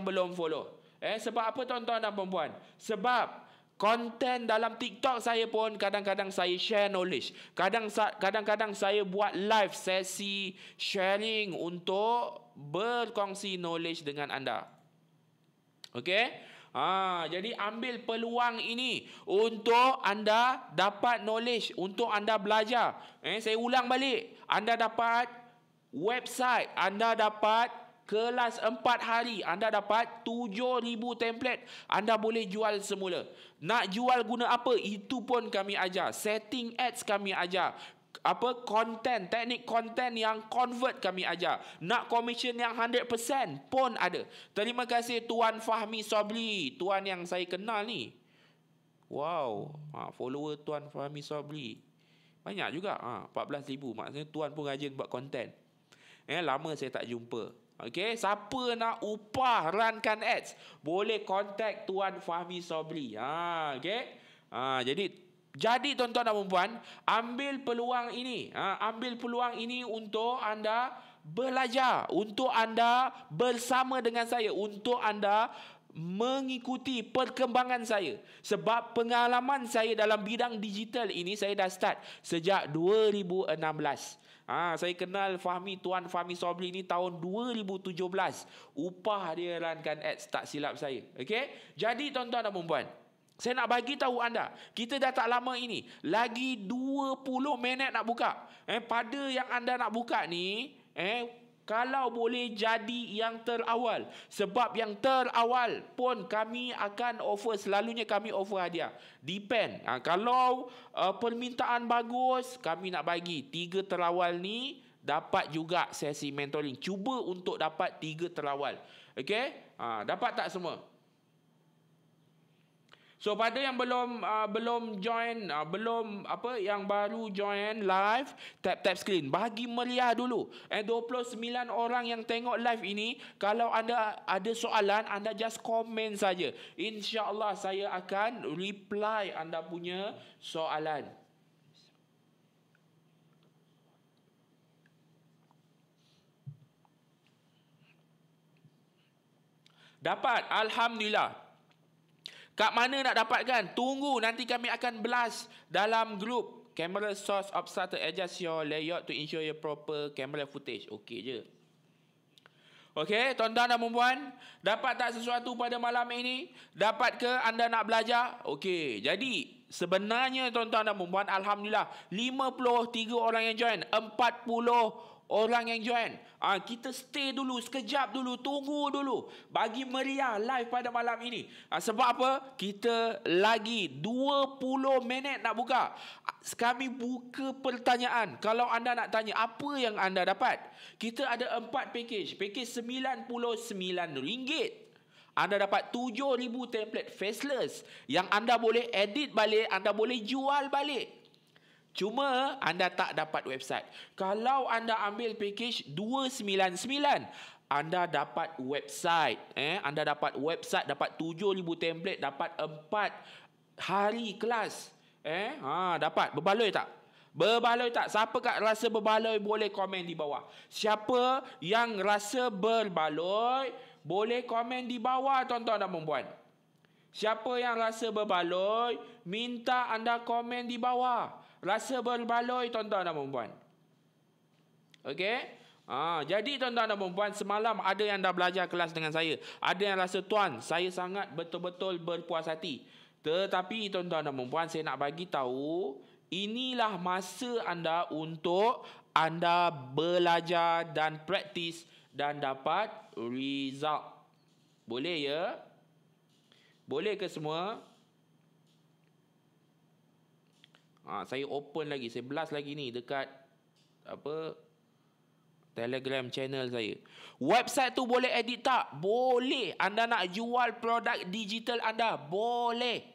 yang belum follow. Eh sebab apa tuan-tuan dan puan Sebab konten dalam TikTok saya pun kadang-kadang saya share knowledge. Kadang kadang-kadang saya buat live sesi sharing untuk berkongsi knowledge dengan anda. Okey? Ha, jadi ambil peluang ini untuk anda dapat knowledge, untuk anda belajar. Eh, saya ulang balik. Anda dapat website, anda dapat kelas 4 hari, anda dapat 7000 template. Anda boleh jual semula. Nak jual guna apa? Itu pun kami ajar. Setting ads kami ajar. Apa? Konten teknik konten yang convert kami ajar. Nak commission yang 100% pun ada. Terima kasih tuan Fahmi Sobli tuan yang saya kenal ni. Wow. Ha, follower tuan Fahmi Sobli. Banyak juga. Ha, 14,000 maksudnya tuan pun rajin buat konten eh lama saya tak jumpa Okey, siapa nak upah rankan ads boleh contact tuan Fahmi Sobli ha okey ha jadi jadi tuan-tuan dan puan ambil peluang ini. Ha, ambil peluang ini untuk anda belajar. Untuk anda bersama dengan saya. Untuk anda mengikuti perkembangan saya. Sebab pengalaman saya dalam bidang digital ini saya dah start sejak 2016. Ha, saya kenal Fahmi Tuan Fahmi Sobli ini tahun 2017. Upah dia rankan ads tak silap saya. Okey? Jadi tuan-tuan dan puan saya nak bagi tahu anda, kita dah tak lama ini, lagi 20 minit nak buka. Eh pada yang anda nak buka ni, eh kalau boleh jadi yang terawal. Sebab yang terawal pun kami akan offer, selalunya kami offer hadiah. Depend. Ha, kalau uh, permintaan bagus, kami nak bagi tiga terawal ni dapat juga sesi mentoring. Cuba untuk dapat tiga terawal. Okay? Ha, dapat tak semua? So pada yang belum uh, belum join uh, belum apa yang baru join live tap tap screen bagi meriah dulu. Eh 29 orang yang tengok live ini kalau anda ada soalan anda just komen saja. Insya-Allah saya akan reply anda punya soalan. Dapat alhamdulillah. Kat mana nak dapatkan? Tunggu nanti kami akan belas dalam grup. Camera source to adjust your layout to ensure your proper camera footage. Okey je. Okey, tuan-tuan dan puan dapat tak sesuatu pada malam ini? Dapat ke anda nak belajar? Okey, jadi sebenarnya tuan-tuan dan puan alhamdulillah 53 orang yang join, 40 orang yang join. Ah ha, kita stay dulu sekejap dulu, tunggu dulu bagi meriah live pada malam ini. Ha, sebab apa? Kita lagi 20 minit nak buka. Kami buka pertanyaan. Kalau anda nak tanya apa yang anda dapat? Kita ada empat package. Package RM99. Anda dapat 7000 template faceless yang anda boleh edit balik, anda boleh jual balik. Cuma anda tak dapat website. Kalau anda ambil package 299, anda dapat website. Eh, anda dapat website, dapat 7000 template, dapat 4 hari kelas. Eh, ha, dapat berbaloi tak? Berbaloi tak? Siapa kat rasa berbaloi boleh komen di bawah. Siapa yang rasa berbaloi boleh komen di bawah tuan-tuan dan puan Siapa yang rasa berbaloi minta anda komen di bawah. Rasa berbaloi tuan-tuan dan perempuan. Okey? Ha, jadi tuan-tuan dan perempuan, semalam ada yang dah belajar kelas dengan saya. Ada yang rasa, tuan, saya sangat betul-betul berpuas hati. Tetapi tuan-tuan dan perempuan, saya nak bagi tahu, inilah masa anda untuk anda belajar dan praktis dan dapat result. Boleh ya? Boleh ke semua? Ha, saya open lagi, saya blast lagi ni dekat apa Telegram channel saya. Website tu boleh edit tak? Boleh. Anda nak jual produk digital anda? Boleh.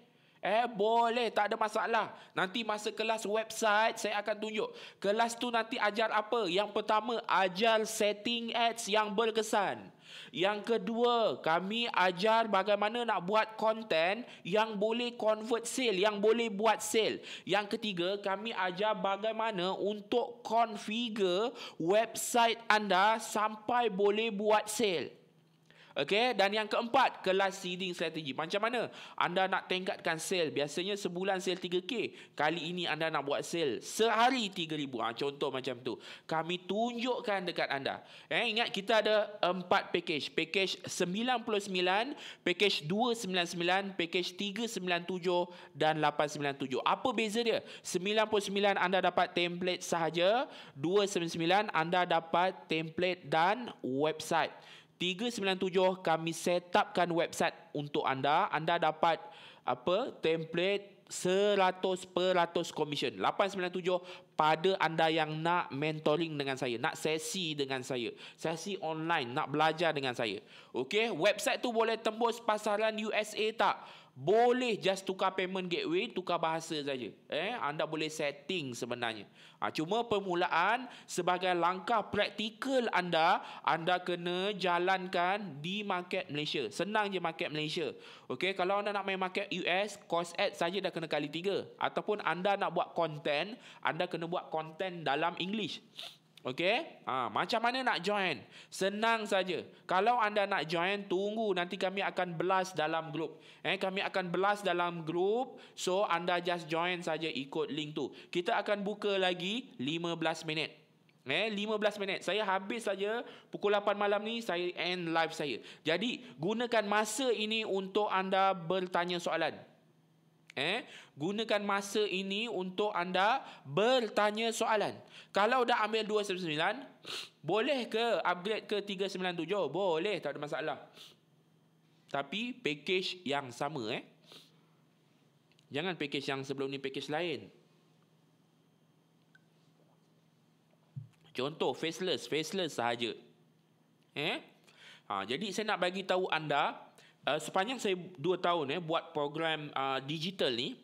Eh boleh tak ada masalah. Nanti masa kelas website saya akan tunjuk. Kelas tu nanti ajar apa? Yang pertama ajar setting ads yang berkesan. Yang kedua, kami ajar bagaimana nak buat konten yang boleh convert sale, yang boleh buat sale. Yang ketiga, kami ajar bagaimana untuk configure website anda sampai boleh buat sale. Okey, dan yang keempat, kelas seeding strategi. Macam mana anda nak tingkatkan sale? Biasanya sebulan sale 3K. Kali ini anda nak buat sale sehari 3000. Ha, contoh macam tu. Kami tunjukkan dekat anda. Eh, ingat kita ada empat package. Package 99, package 299, package 397 dan 897. Apa beza dia? 99 anda dapat template sahaja, 299 anda dapat template dan website. 397 kami set upkan website untuk anda. Anda dapat apa? Template 100% commission. 897 pada anda yang nak mentoring dengan saya, nak sesi dengan saya, sesi online, nak belajar dengan saya. Okey, website tu boleh tembus pasaran USA tak? Boleh just tukar payment gateway, tukar bahasa saja. Eh, anda boleh setting sebenarnya. Ha, cuma permulaan sebagai langkah praktikal anda, anda kena jalankan di market Malaysia. Senang je market Malaysia. Okey, kalau anda nak main market US, cost ad saja dah kena kali tiga. Ataupun anda nak buat content, anda kena buat content dalam English. Okey? Ha, macam mana nak join? Senang saja. Kalau anda nak join, tunggu nanti kami akan blast dalam grup. Eh, kami akan blast dalam grup. So, anda just join saja ikut link tu. Kita akan buka lagi 15 minit. Eh, 15 minit. Saya habis saja pukul 8 malam ni saya end live saya. Jadi, gunakan masa ini untuk anda bertanya soalan. Eh, gunakan masa ini untuk anda bertanya soalan. Kalau dah ambil 299, boleh ke upgrade ke 397? Boleh, tak ada masalah. Tapi package yang sama eh. Jangan package yang sebelum ni package lain. Contoh faceless, faceless sahaja. Eh? Ha, jadi saya nak bagi tahu anda uh, sepanjang saya 2 tahun eh buat program uh, digital ni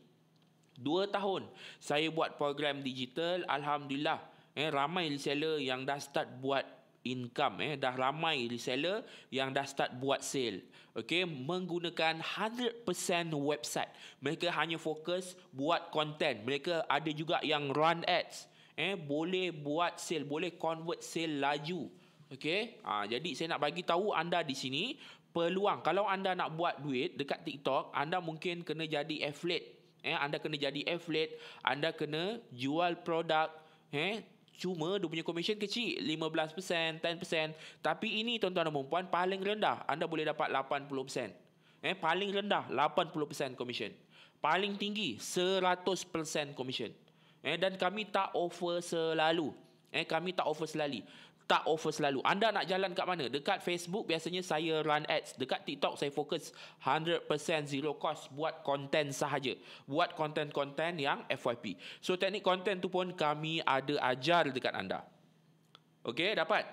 2 tahun saya buat program digital alhamdulillah eh ramai reseller yang dah start buat income eh dah ramai reseller yang dah start buat sale okey menggunakan 100% website. Mereka hanya fokus buat content. Mereka ada juga yang run ads eh boleh buat sale boleh convert sale laju okey ha, jadi saya nak bagi tahu anda di sini peluang. Kalau anda nak buat duit dekat TikTok anda mungkin kena jadi affiliate eh anda kena jadi affiliate anda kena jual produk eh cuma dia punya commission kecil 15% 10% tapi ini tuan-tuan dan puan paling rendah. Anda boleh dapat 80% eh paling rendah 80% commission. Paling tinggi 100% commission. Eh dan kami tak offer selalu. Eh kami tak offer selalu tak offer selalu. Anda nak jalan kat mana? Dekat Facebook biasanya saya run ads. Dekat TikTok saya fokus 100% zero cost buat konten sahaja. Buat konten-konten yang FYP. So teknik konten tu pun kami ada ajar dekat anda. Okey, dapat?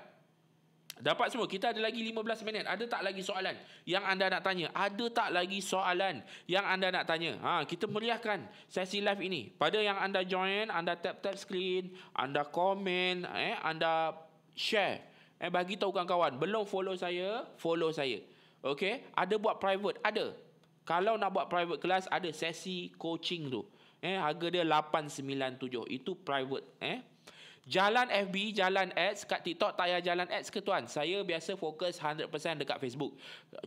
Dapat semua. Kita ada lagi 15 minit. Ada tak lagi soalan yang anda nak tanya? Ada tak lagi soalan yang anda nak tanya? Ha, kita meriahkan sesi live ini. Pada yang anda join, anda tap-tap screen, anda komen, eh, anda share. Eh bagi tahu kawan-kawan, belum follow saya, follow saya. Okey, ada buat private, ada. Kalau nak buat private class ada sesi coaching tu. Eh harga dia 897. Itu private, eh. Jalan FB, jalan ads kat TikTok tak payah jalan ads ke tuan? Saya biasa fokus 100% dekat Facebook.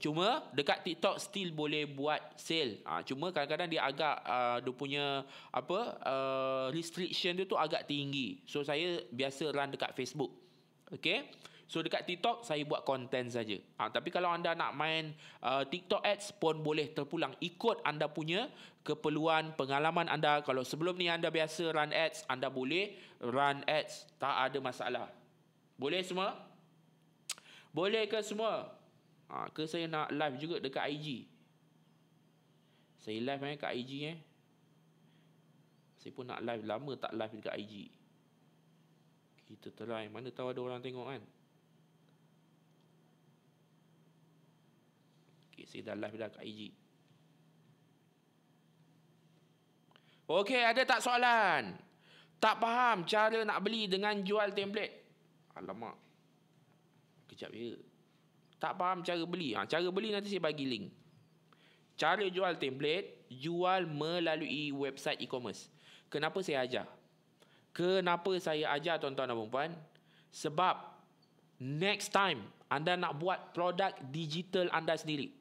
Cuma dekat TikTok still boleh buat sale. Ha, cuma kadang-kadang dia agak uh, dia punya apa uh, restriction dia tu agak tinggi. So saya biasa run dekat Facebook. Okay. So dekat TikTok saya buat konten saja. Ha, tapi kalau anda nak main uh, TikTok ads pun boleh terpulang ikut anda punya keperluan pengalaman anda. Kalau sebelum ni anda biasa run ads, anda boleh run ads. Tak ada masalah. Boleh semua? Boleh ke semua? Ha, ke saya nak live juga dekat IG? Saya live eh kat IG eh. Saya pun nak live lama tak live dekat IG. Kita try Mana tahu ada orang tengok kan? Okay Saya dah live dah kat IG Okay ada tak soalan? Tak faham Cara nak beli dengan jual template? Alamak. Kejap ya Tak faham cara beli. Ha, Cara beli nanti saya bagi link. Cara jual template Jual melalui website e-commerce. Kenapa saya ajar Kenapa saya ajar tuan-tuan dan puan Sebab next time anda nak buat produk digital anda sendiri.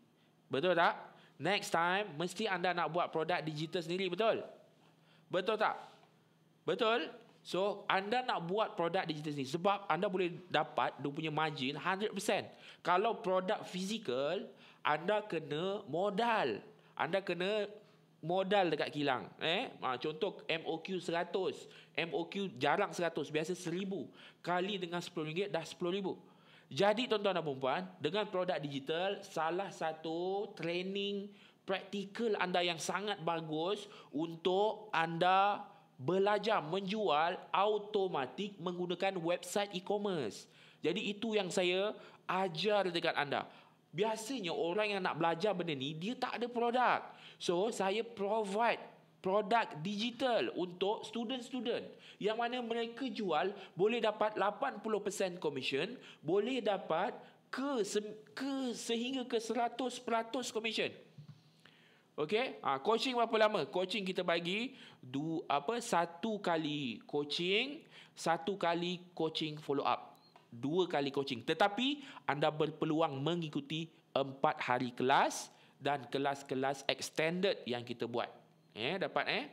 Betul tak? Next time, mesti anda nak buat produk digital sendiri, betul? Betul tak? Betul? So, anda nak buat produk digital sendiri. Sebab anda boleh dapat dia punya margin 100%. Kalau produk fizikal, anda kena modal. Anda kena modal dekat kilang. Eh? Ha, contoh MOQ 100. MOQ jarang 100. Biasa 1000. Kali dengan RM10 dah RM10,000. Jadi tuan-tuan dan perempuan, dengan produk digital, salah satu training praktikal anda yang sangat bagus untuk anda belajar menjual automatik menggunakan website e-commerce. Jadi itu yang saya ajar dekat anda. Biasanya orang yang nak belajar benda ni, dia tak ada produk. So, saya provide produk digital untuk student-student yang mana mereka jual boleh dapat 80% commission boleh dapat ke ke sehingga ke 100% commission Okey, ha, coaching berapa lama? Coaching kita bagi du, apa satu kali coaching, satu kali coaching follow up. Dua kali coaching. Tetapi anda berpeluang mengikuti empat hari kelas dan kelas-kelas extended yang kita buat. Eh, dapat eh?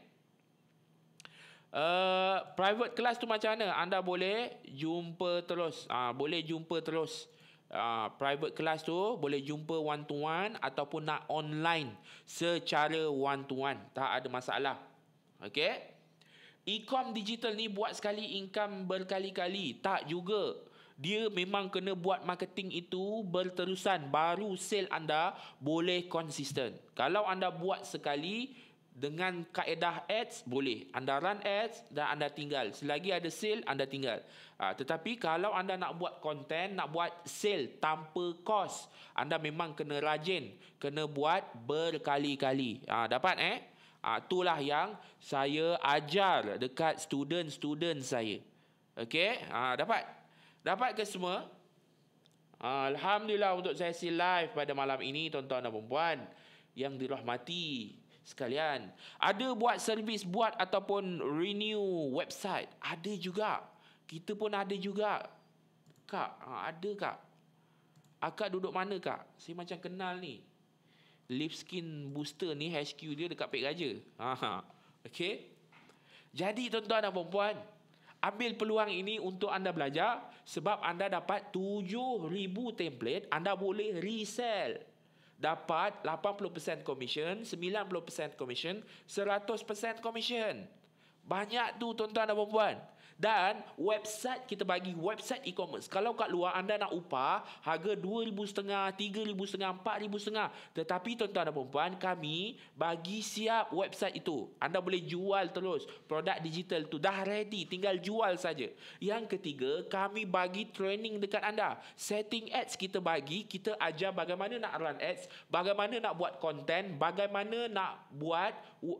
Uh, private class tu macam mana? Anda boleh jumpa terus. Uh, boleh jumpa terus. Uh, private class tu boleh jumpa one to one ataupun nak online secara one to one. Tak ada masalah. Okay? E-com digital ni buat sekali income berkali-kali. Tak juga. Dia memang kena buat marketing itu berterusan. Baru sale anda boleh konsisten. Kalau anda buat sekali, dengan kaedah ads boleh. Anda run ads dan anda tinggal. Selagi ada sale anda tinggal. Ha, tetapi kalau anda nak buat content nak buat sale tanpa kos anda memang kena rajin. Kena buat berkali-kali. Ha, dapat eh? Ha, itulah yang saya ajar dekat student-student saya. Okey? Ha, dapat dapat ke semua Alhamdulillah untuk sesi live pada malam ini tuan-tuan dan puan yang dirahmati sekalian. Ada buat servis buat ataupun renew website. Ada juga. Kita pun ada juga. Kak, ha, ada kak. Akak duduk mana kak? Saya macam kenal ni. Lip skin booster ni HQ dia dekat Pek Raja. Ha. Okay. Jadi tuan-tuan dan perempuan, ambil peluang ini untuk anda belajar sebab anda dapat 7,000 template anda boleh resell dapat 80% commission, 90% commission, 100% commission. Banyak tu tuan-tuan dan puan-puan. Dan website kita bagi website e-commerce. Kalau kat luar anda nak upah harga RM2,500, RM3,500, RM4,500. Tetapi tuan-tuan dan perempuan kami bagi siap website itu. Anda boleh jual terus produk digital tu. Dah ready tinggal jual saja. Yang ketiga kami bagi training dekat anda. Setting ads kita bagi. Kita ajar bagaimana nak run ads. Bagaimana nak buat content. Bagaimana nak buat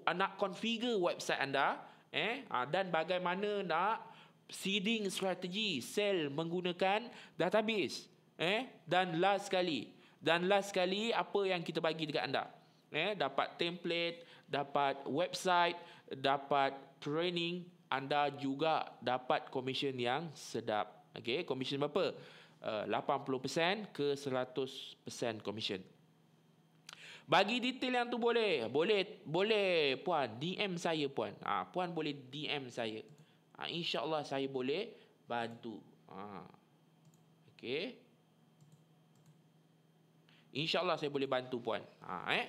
nak configure website anda eh? Ha, dan bagaimana nak seeding strategi sell menggunakan database. Eh? Dan last sekali. Dan last sekali apa yang kita bagi dekat anda? Eh? Dapat template dapat website dapat training anda juga dapat commission yang sedap. Okey commission berapa? Uh, 80% ke 100% commission bagi detail yang tu boleh. Boleh boleh puan DM saya puan. Ha, puan boleh DM saya. Ha, InsyaAllah saya boleh bantu. Ha. Okay. InsyaAllah saya boleh bantu puan. Ha, eh?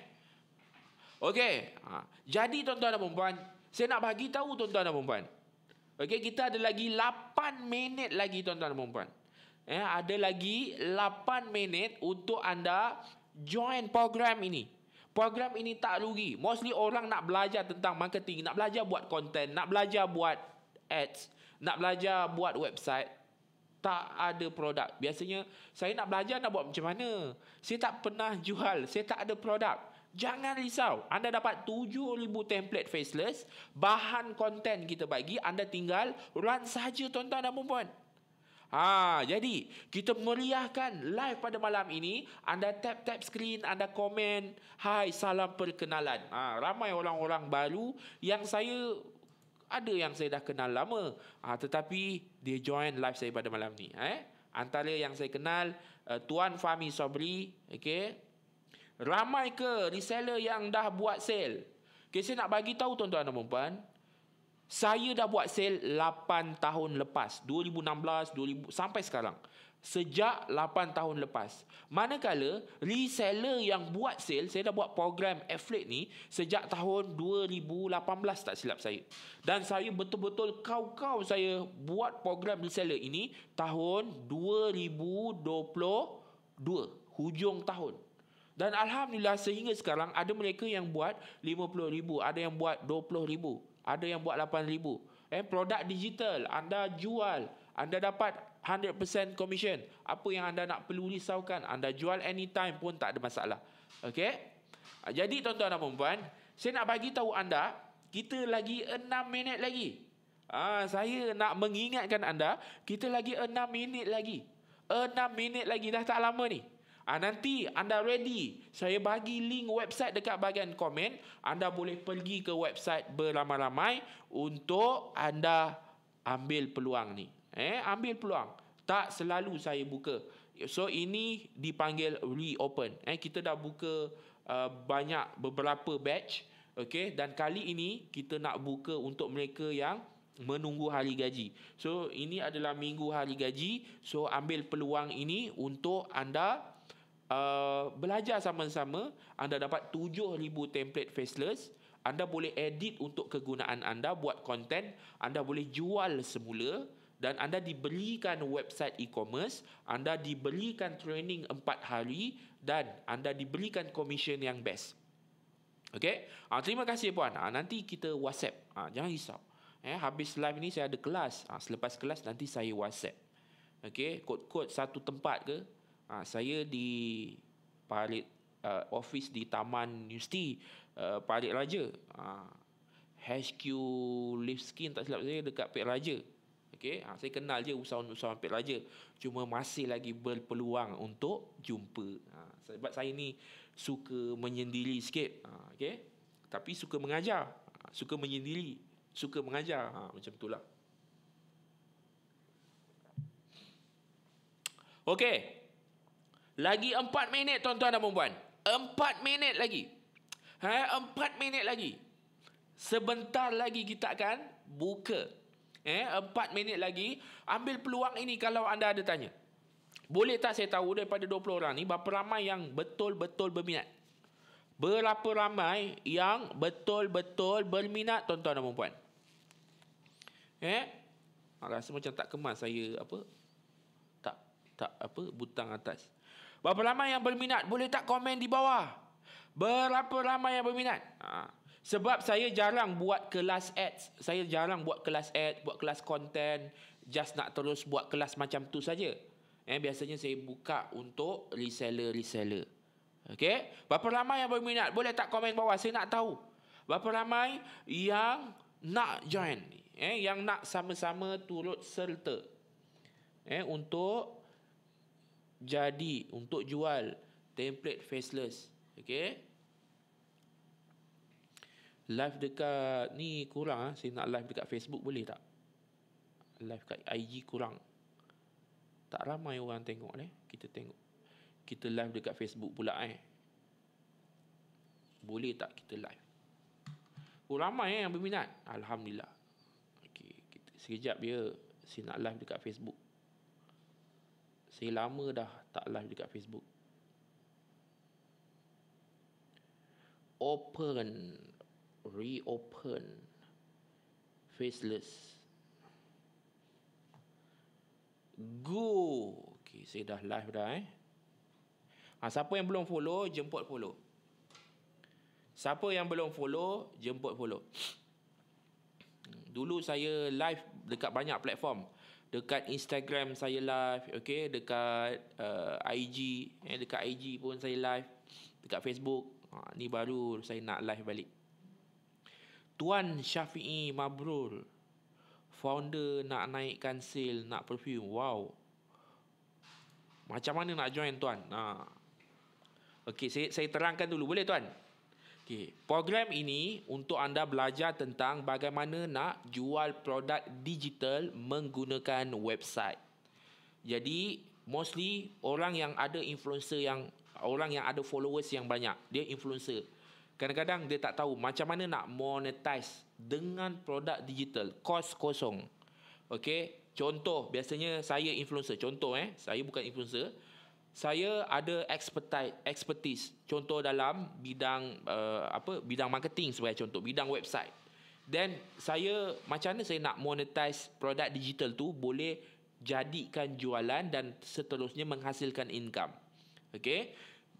Okay. Ha. Jadi tuan-tuan dan perempuan. Saya nak bagi tahu tuan-tuan dan perempuan. Okay. Kita ada lagi 8 minit lagi tuan-tuan dan perempuan. Eh, ada lagi 8 minit untuk anda join program ini. Program ini tak rugi. Mostly orang nak belajar tentang marketing, nak belajar buat content, nak belajar buat ads, nak belajar buat website. Tak ada produk. Biasanya saya nak belajar nak buat macam mana. Saya tak pernah jual. Saya tak ada produk. Jangan risau. Anda dapat 7,000 template faceless. Bahan konten kita bagi. Anda tinggal run saja tuan-tuan dan perempuan. Ha, jadi kita meriahkan live pada malam ini. Anda tap tap screen, anda komen, "Hai, salam perkenalan." Ha, ramai orang-orang baru yang saya ada yang saya dah kenal lama. Ha, tetapi dia join live saya pada malam ni, eh. Antara yang saya kenal uh, Tuan Fahmi Sobri, okey. Ramai ke reseller yang dah buat sale? Okay, saya nak bagi tahu tuan-tuan dan puan saya dah buat sale 8 tahun lepas, 2016, 2000 sampai sekarang. Sejak 8 tahun lepas. Manakala reseller yang buat sale, saya dah buat program affiliate ni sejak tahun 2018 tak silap saya. Dan saya betul-betul kau-kau saya buat program reseller ini tahun 2022, hujung tahun. Dan Alhamdulillah sehingga sekarang ada mereka yang buat RM50,000, ada yang buat RM20,000. Ada yang buat 8000. Eh produk digital anda jual, anda dapat 100% commission. Apa yang anda nak perlu risaukan, anda jual anytime pun tak ada masalah. Okey? Jadi tuan-tuan dan puan saya nak bagi tahu anda, kita lagi 6 minit lagi. Ah, saya nak mengingatkan anda, kita lagi 6 minit lagi. 6 minit lagi dah tak lama ni. Ha, nanti anda ready, saya bagi link website dekat bahagian komen. Anda boleh pergi ke website beramai-ramai untuk anda ambil peluang ni. Eh, ambil peluang. Tak selalu saya buka. So ini dipanggil reopen. Eh, kita dah buka uh, banyak beberapa batch. Okay, dan kali ini kita nak buka untuk mereka yang menunggu hari gaji. So ini adalah minggu hari gaji. So ambil peluang ini untuk anda uh, belajar sama-sama anda dapat 7000 template faceless anda boleh edit untuk kegunaan anda buat konten anda boleh jual semula dan anda diberikan website e-commerce anda diberikan training 4 hari dan anda diberikan commission yang best Okey, ha, terima kasih puan. Ha, nanti kita WhatsApp. Ha, jangan risau. Eh, habis live ni saya ada kelas. Ha, selepas kelas nanti saya WhatsApp. Okey, kod-kod satu tempat ke Ha, saya di Parit uh, office di Taman Universiti uh, Parit Raja. Ha, HQ Lift Skin tak silap saya dekat Pek Raja. Okay, ha, saya kenal je usahawan-usahawan Pek Raja. Cuma masih lagi berpeluang untuk jumpa. Ha, sebab saya ni suka menyendiri sikit. Ha, okay? Tapi suka mengajar. Ha, suka menyendiri. Suka mengajar. Ha, macam itulah. Okay. Lagi empat minit tuan-tuan dan puan Empat minit lagi. Ha, empat minit lagi. Sebentar lagi kita akan buka. Eh, empat minit lagi. Ambil peluang ini kalau anda ada tanya. Boleh tak saya tahu daripada 20 orang ni berapa ramai yang betul-betul berminat? Berapa ramai yang betul-betul berminat tuan-tuan dan puan Eh? Rasa macam tak kemas saya apa? Tak tak apa butang atas. Berapa ramai yang berminat? Boleh tak komen di bawah? Berapa ramai yang berminat? Ha. Sebab saya jarang buat kelas ads. Saya jarang buat kelas ads, buat kelas konten. Just nak terus buat kelas macam tu saja. Eh, biasanya saya buka untuk reseller-reseller. Okay? Berapa ramai yang berminat? Boleh tak komen bawah? Saya nak tahu. Berapa ramai yang nak join? Eh, yang nak sama-sama turut serta. Eh, untuk jadi untuk jual template faceless. Okay. Live dekat ni kurang ah. Saya nak live dekat Facebook boleh tak? Live kat IG kurang. Tak ramai orang tengok ni. Kita tengok. Kita live dekat Facebook pula eh. Boleh tak kita live? Oh ramai eh yang berminat. Alhamdulillah. Okey, kita sekejap ya. Saya nak live dekat Facebook. Saya lama dah tak live dekat Facebook. Open. Reopen. Faceless. Go. Okay, saya dah live dah eh. Ha, siapa yang belum follow, jemput follow. Siapa yang belum follow, jemput follow. Dulu saya live dekat banyak platform. Dekat Instagram saya live okey dekat uh, IG eh dekat IG pun saya live. Dekat Facebook. Ha, ni baru saya nak live balik. Tuan Syafi'i Mabrul founder nak naikkan sale nak perfume. Wow. Macam mana nak join tuan? Ha. Okey saya saya terangkan dulu. Boleh tuan Okay. Program ini untuk anda belajar tentang bagaimana nak jual produk digital menggunakan website. Jadi, mostly orang yang ada influencer yang orang yang ada followers yang banyak dia influencer kadang-kadang dia tak tahu macam mana nak monetize dengan produk digital kos kosong okey contoh biasanya saya influencer contoh eh saya bukan influencer saya ada expertise expertise contoh dalam bidang uh, apa bidang marketing sebagai contoh bidang website then saya macam mana saya nak monetize produk digital tu boleh jadikan jualan dan seterusnya menghasilkan income. Okey.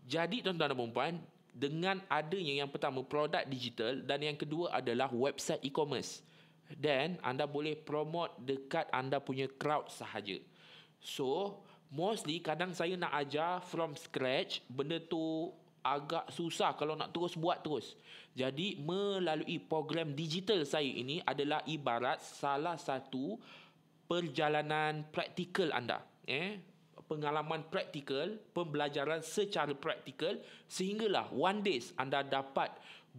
Jadi tuan-tuan dan puan dengan adanya yang pertama produk digital dan yang kedua adalah website e-commerce. Then anda boleh promote dekat anda punya crowd sahaja. So, mostly kadang saya nak ajar from scratch, benda tu agak susah kalau nak terus buat terus. Jadi melalui program digital saya ini adalah ibarat salah satu perjalanan praktikal anda eh pengalaman praktikal pembelajaran secara praktikal sehinggalah one days anda dapat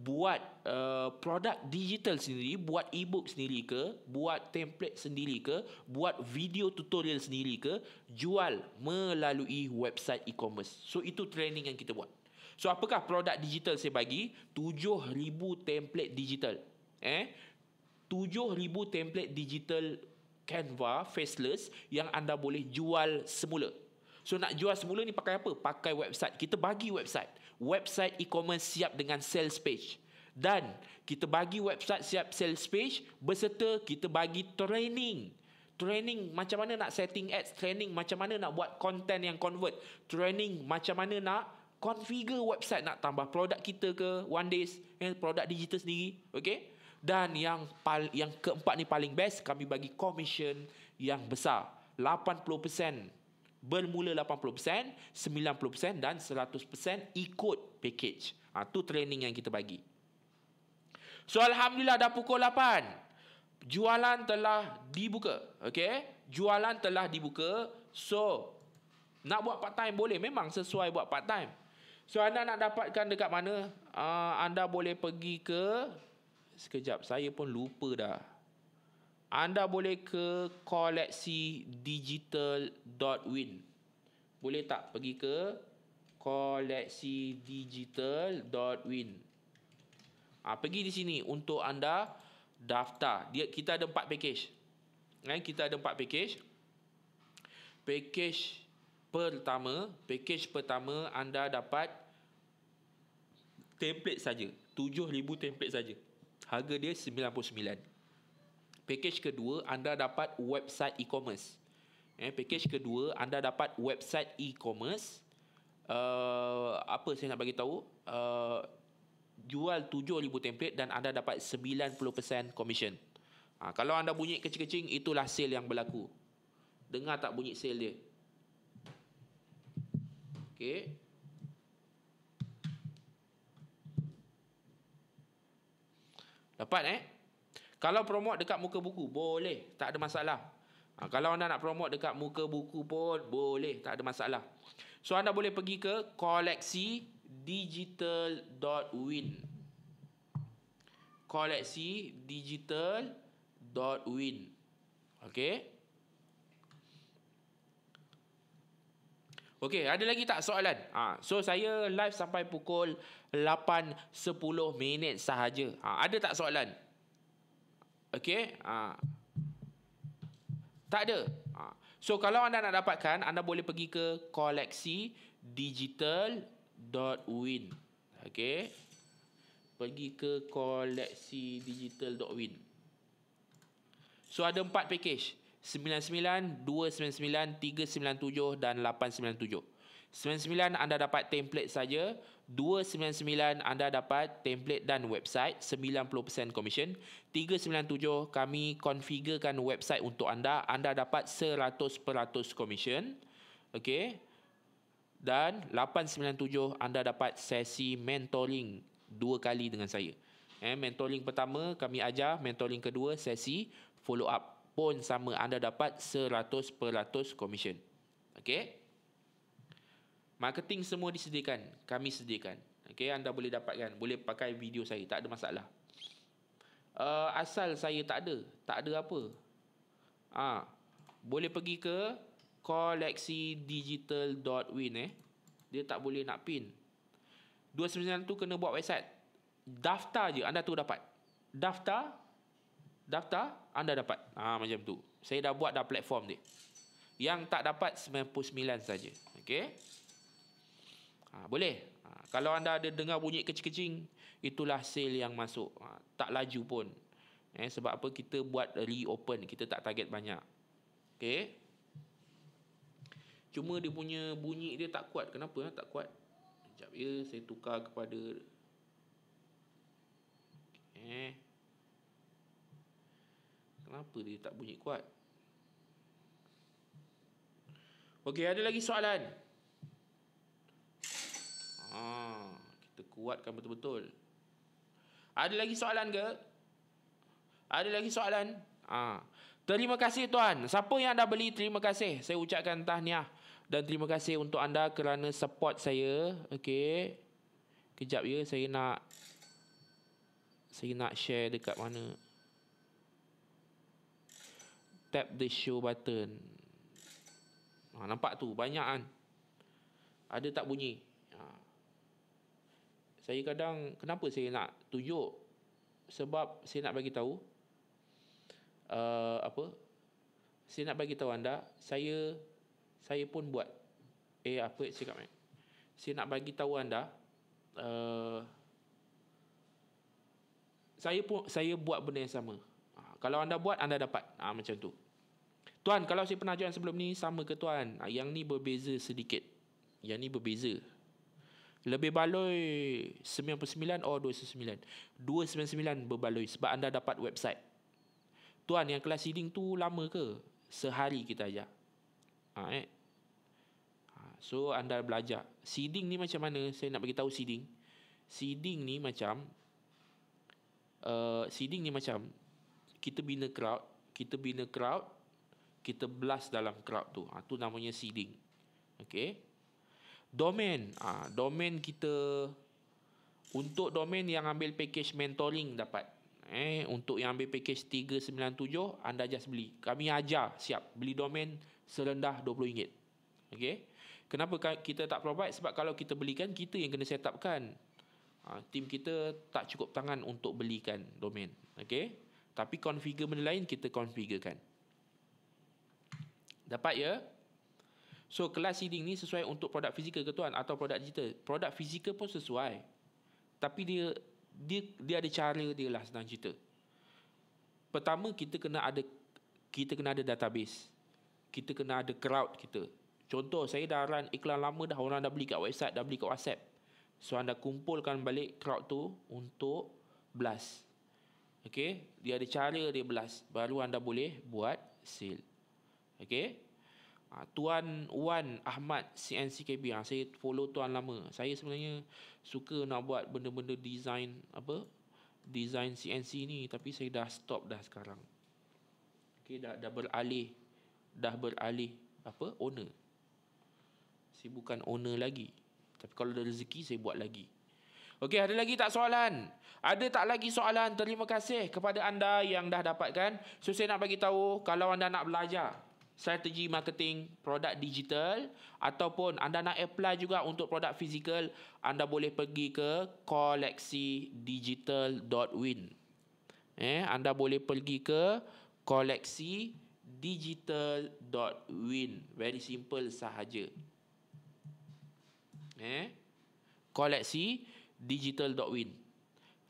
buat uh, produk digital sendiri buat e-book sendiri ke buat template sendiri ke buat video tutorial sendiri ke jual melalui website e-commerce. So itu training yang kita buat. So apakah produk digital saya bagi? 7000 template digital. Eh? 7000 template digital Canva faceless yang anda boleh jual semula. So nak jual semula ni pakai apa? Pakai website. Kita bagi website. Website e-commerce siap dengan sales page. Dan kita bagi website siap sales page berserta kita bagi training. Training macam mana nak setting ads, training macam mana nak buat content yang convert, training macam mana nak configure website nak tambah produk kita ke one days, eh, produk digital sendiri. Okay? Dan yang pal- yang keempat ni paling best kami bagi commission yang besar 80% bermula 80%, 90% dan 100% ikut package. Ha, tu training yang kita bagi. So alhamdulillah dah pukul 8. Jualan telah dibuka. Okey? Jualan telah dibuka. So nak buat part time boleh memang sesuai buat part time. So anda nak dapatkan dekat mana? Uh, anda boleh pergi ke Sekejap, saya pun lupa dah. Anda boleh ke koleksi digital.win. Boleh tak pergi ke koleksi digital.win. Ah, ha, pergi di sini untuk anda daftar. Dia kita ada empat package. Eh, kita ada empat package. Package pertama, package pertama anda dapat template saja. 7000 template saja harga dia 99. Package kedua anda dapat website e-commerce. Eh package kedua anda dapat website e-commerce uh, apa saya nak bagi tahu uh, jual 7000 template dan anda dapat 90% commission. Ha, kalau anda bunyi kecil-kecil itulah sale yang berlaku. Dengar tak bunyi sale dia? Okey. Dapat eh? Kalau promote dekat muka buku, boleh. Tak ada masalah. Ha, kalau anda nak promote dekat muka buku pun, boleh. Tak ada masalah. So, anda boleh pergi ke koleksi digital.win. Koleksi digital.win. Okay. Okey, ada lagi tak soalan? Ha, so saya live sampai pukul 8.10 minit sahaja. Ha, ada tak soalan? Okey. Ha. Tak ada. Ha. So kalau anda nak dapatkan, anda boleh pergi ke koleksi digital.win. Okey. Pergi ke koleksi digital.win. So ada empat package. 99, 299, 397 dan 897. 99 anda dapat template saja. 299 anda dapat template dan website 90% commission. 397 kami konfigurkan website untuk anda. Anda dapat 100% commission. Okey. Dan 897 anda dapat sesi mentoring dua kali dengan saya. Eh, mentoring pertama kami ajar, mentoring kedua sesi follow up pun sama anda dapat 100% commission. Okey. Marketing semua disediakan, kami sediakan. Okey, anda boleh dapatkan, boleh pakai video saya, tak ada masalah. Uh, asal saya tak ada, tak ada apa. Ah, ha, boleh pergi ke koleksidigital.win eh. Dia tak boleh nak pin. 299 tu kena buat website. Daftar je anda tu dapat. Daftar daftar anda dapat. Ah ha, macam tu. Saya dah buat dah platform dia. Yang tak dapat 99 saja. Okey. Ha, boleh. Ha, kalau anda ada dengar bunyi kecil-kecil, itulah sale yang masuk. Ha, tak laju pun. Eh, sebab apa kita buat reopen, kita tak target banyak. Okey. Cuma dia punya bunyi dia tak kuat. Kenapa ha? tak kuat? Sekejap ya, saya tukar kepada Eh. Kenapa dia tak bunyi kuat? Okey, ada lagi soalan? Ha, kita kuatkan betul-betul. Ada lagi soalan ke? Ada lagi soalan? Ha. Terima kasih tuan. Siapa yang dah beli, terima kasih. Saya ucapkan tahniah. Dan terima kasih untuk anda kerana support saya. Okey. Kejap ya, saya nak saya nak share dekat mana tap the show button. Ha, nampak tu banyak kan. Ada tak bunyi? Ha. Saya kadang kenapa saya nak tunjuk? Sebab saya nak bagi tahu uh, apa? Saya nak bagi tahu anda, saya saya pun buat eh apa cakap ni? Saya nak bagi tahu anda uh, saya pun saya buat benda yang sama. Ha, kalau anda buat anda dapat. Ha, macam tu. Tuan, kalau saya pernah join sebelum ni, sama ke tuan? Ah, yang ni berbeza sedikit. Yang ni berbeza. Lebih baloi 99 or 299. 299 berbaloi sebab anda dapat website. Tuan, yang kelas seeding tu lama ke? Sehari kita ajar. Ha, eh? Ha, so, anda belajar. Seeding ni macam mana? Saya nak bagi tahu seeding. Seeding ni macam... Uh, seeding ni macam... Kita bina crowd. Kita bina crowd kita blast dalam crowd tu. Ha, tu namanya seeding. Okay. Domain. Ha, domain kita untuk domain yang ambil package mentoring dapat. Eh, untuk yang ambil package 397 anda just beli. Kami ajar siap beli domain serendah RM20. Okay. Kenapa kita tak provide? Sebab kalau kita belikan kita yang kena set upkan. Ha, tim kita tak cukup tangan untuk belikan domain. Okay. Tapi configure benda lain kita configurekan. Dapat ya? So kelas seeding ni sesuai untuk produk fizikal ke tuan atau produk digital? Produk fizikal pun sesuai. Tapi dia dia dia ada cara dia lah senang cerita. Pertama kita kena ada kita kena ada database. Kita kena ada crowd kita. Contoh saya dah run iklan lama dah orang dah beli kat website, dah beli kat WhatsApp. So anda kumpulkan balik crowd tu untuk blast. Okay, dia ada cara dia blast. Baru anda boleh buat sale. Okey. Ha, Tuan Wan Ahmad CNCKB. Ha, saya follow tuan lama. Saya sebenarnya suka nak buat benda-benda design apa? Design CNC ni tapi saya dah stop dah sekarang. Okey, dah dah beralih dah beralih apa? Owner. Saya bukan owner lagi. Tapi kalau ada rezeki saya buat lagi. Okey, ada lagi tak soalan? Ada tak lagi soalan? Terima kasih kepada anda yang dah dapatkan. So saya nak bagi tahu kalau anda nak belajar strategi marketing produk digital ataupun anda nak apply juga untuk produk fizikal anda boleh pergi ke koleksidigital.win eh anda boleh pergi ke koleksidigital.win very simple sahaja. Eh koleksidigital.win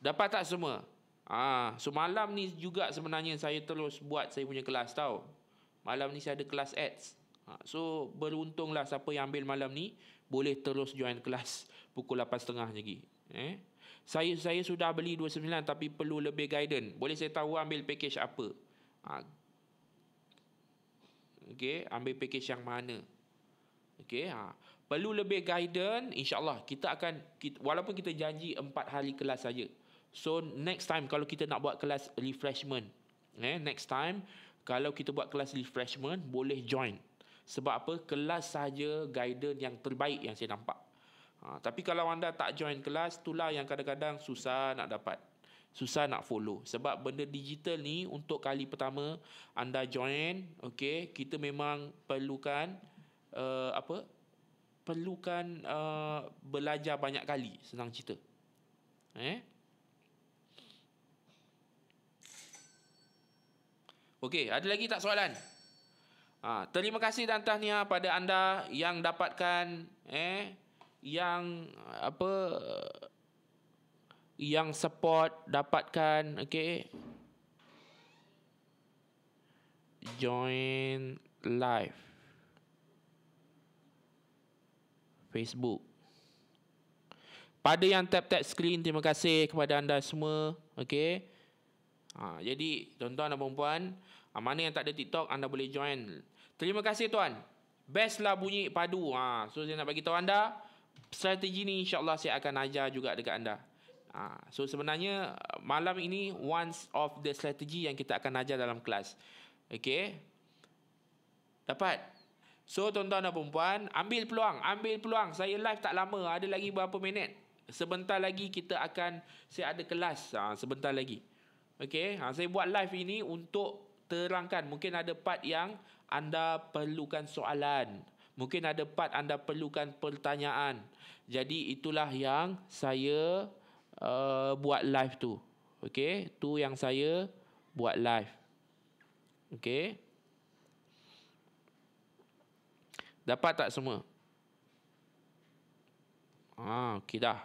dapat tak semua? Ah so malam ni juga sebenarnya saya terus buat saya punya kelas tau Malam ni saya ada kelas ads. Ha, so beruntunglah siapa yang ambil malam ni boleh terus join kelas pukul 8.30 lagi. Eh? Saya saya sudah beli 29 tapi perlu lebih guidance. Boleh saya tahu ambil package apa? Ha. Okey, ambil package yang mana? Okey, ha. Perlu lebih guidance, insya-Allah kita akan kita, walaupun kita janji 4 hari kelas saja. So next time kalau kita nak buat kelas refreshment, eh next time kalau kita buat kelas refreshment boleh join. Sebab apa? Kelas saja guidance yang terbaik yang saya nampak. Ha, tapi kalau anda tak join kelas itulah yang kadang-kadang susah nak dapat. Susah nak follow. Sebab benda digital ni untuk kali pertama anda join okey kita memang perlukan uh, apa? Perlukan uh, belajar banyak kali senang cerita. Eh Okey, ada lagi tak soalan? Ha, terima kasih dan tahniah pada anda yang dapatkan eh yang apa yang support dapatkan okey. Join live. Facebook. Pada yang tap-tap screen terima kasih kepada anda semua okey. Ha, jadi tuan-tuan dan puan-puan ha, mana yang tak ada TikTok anda boleh join terima kasih tuan best lah bunyi padu ha, so saya nak bagi tahu anda strategi ni insyaAllah saya akan ajar juga dekat anda. Ha, so sebenarnya malam ini one of the strategy yang kita akan ajar dalam kelas. Okay. Dapat? So tuan-tuan dan perempuan, ambil peluang. Ambil peluang. Saya live tak lama. Ada lagi berapa minit. Sebentar lagi kita akan, saya ada kelas. Ha, sebentar lagi. Okay. Ha, saya buat live ini untuk terangkan. Mungkin ada part yang anda perlukan soalan. Mungkin ada part anda perlukan pertanyaan. Jadi itulah yang saya uh, buat live tu. Okey, tu yang saya buat live. Okey. Dapat tak semua? Ah, okey dah.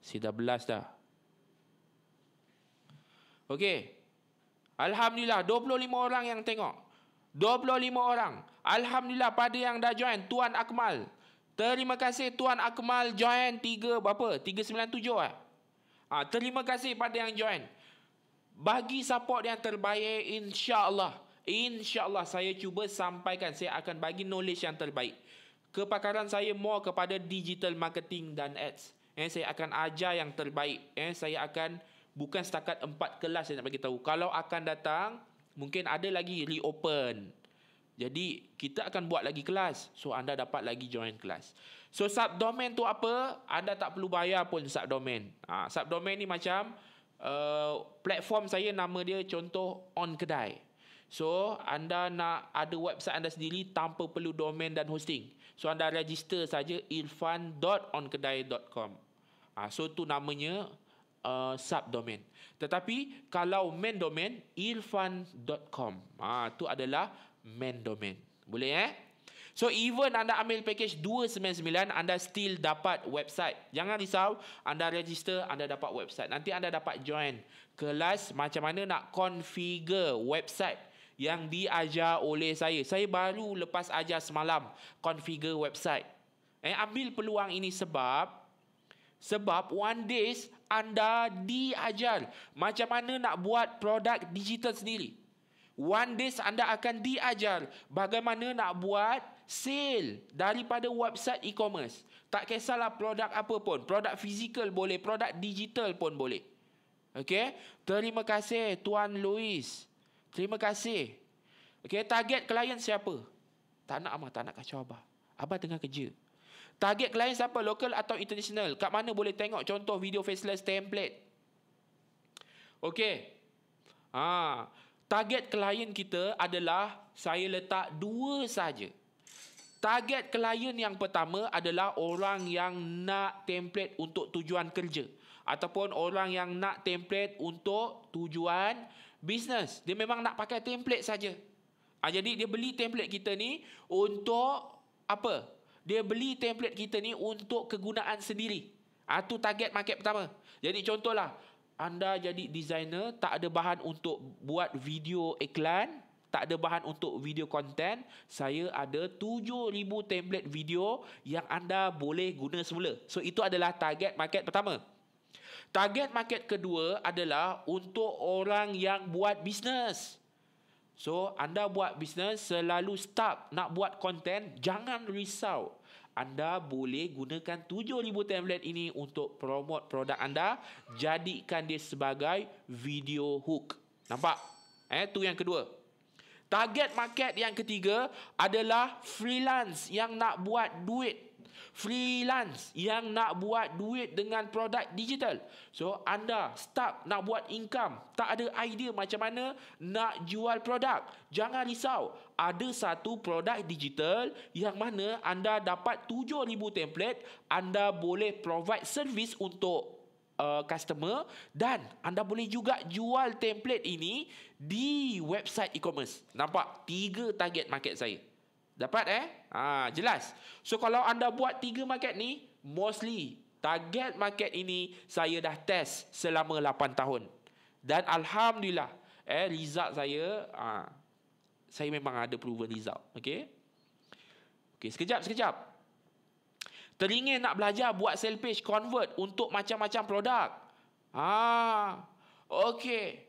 Sudah belas dah. Okey. Alhamdulillah 25 orang yang tengok. 25 orang. Alhamdulillah pada yang dah join Tuan Akmal. Terima kasih Tuan Akmal join 3 berapa? 397 eh. Ha, terima kasih pada yang join. Bagi support yang terbaik insya-Allah. Insya-Allah saya cuba sampaikan saya akan bagi knowledge yang terbaik. Kepakaran saya more kepada digital marketing dan ads. Eh saya akan ajar yang terbaik. Eh saya akan bukan setakat empat kelas saya nak bagi tahu. Kalau akan datang mungkin ada lagi reopen. Jadi kita akan buat lagi kelas. So anda dapat lagi join kelas. So subdomain tu apa? Anda tak perlu bayar pun subdomain. Ha, subdomain ni macam uh, platform saya nama dia contoh on kedai. So anda nak ada website anda sendiri tanpa perlu domain dan hosting. So anda register saja irfan.onkedai.com. Ha, so tu namanya uh, subdomain. Tetapi kalau main domain irfan.com. Ah ha, tu adalah main domain. Boleh eh? So even anda ambil package 299 anda still dapat website. Jangan risau, anda register anda dapat website. Nanti anda dapat join kelas macam mana nak configure website yang diajar oleh saya. Saya baru lepas ajar semalam configure website. Eh ambil peluang ini sebab sebab one days anda diajar macam mana nak buat produk digital sendiri. One day anda akan diajar bagaimana nak buat sale daripada website e-commerce. Tak kisahlah produk apa pun. Produk fizikal boleh, produk digital pun boleh. Okey? Terima kasih Tuan Louis. Terima kasih. Okey, target klien siapa? Tak nak Abah, tak nak kacau Abah. Abah tengah kerja. Target klien siapa? Local atau international? Kat mana boleh tengok contoh video faceless template? Okey. Ah, Target klien kita adalah saya letak dua saja. Target klien yang pertama adalah orang yang nak template untuk tujuan kerja ataupun orang yang nak template untuk tujuan bisnes. Dia memang nak pakai template saja. Ha, jadi dia beli template kita ni untuk apa? Dia beli template kita ni untuk kegunaan sendiri. Ah ha, target market pertama. Jadi contohlah anda jadi designer tak ada bahan untuk buat video iklan tak ada bahan untuk video content saya ada 7000 template video yang anda boleh guna semula so itu adalah target market pertama target market kedua adalah untuk orang yang buat bisnes so anda buat bisnes selalu start nak buat content jangan risau anda boleh gunakan 7000 template ini untuk promote produk anda. Jadikan dia sebagai video hook. Nampak? Eh tu yang kedua. Target market yang ketiga adalah freelance yang nak buat duit freelance yang nak buat duit dengan produk digital. So anda start nak buat income, tak ada idea macam mana nak jual produk. Jangan risau, ada satu produk digital yang mana anda dapat 7000 template, anda boleh provide service untuk uh, customer dan anda boleh juga jual template ini di website e-commerce. Nampak? Tiga target market saya. Dapat eh? Ha, jelas. So kalau anda buat tiga market ni, mostly target market ini saya dah test selama 8 tahun. Dan alhamdulillah, eh result saya ha, saya memang ada proven result. Okay? Okay, sekejap, sekejap. Teringin nak belajar buat sell page convert untuk macam-macam produk. Ah, okay.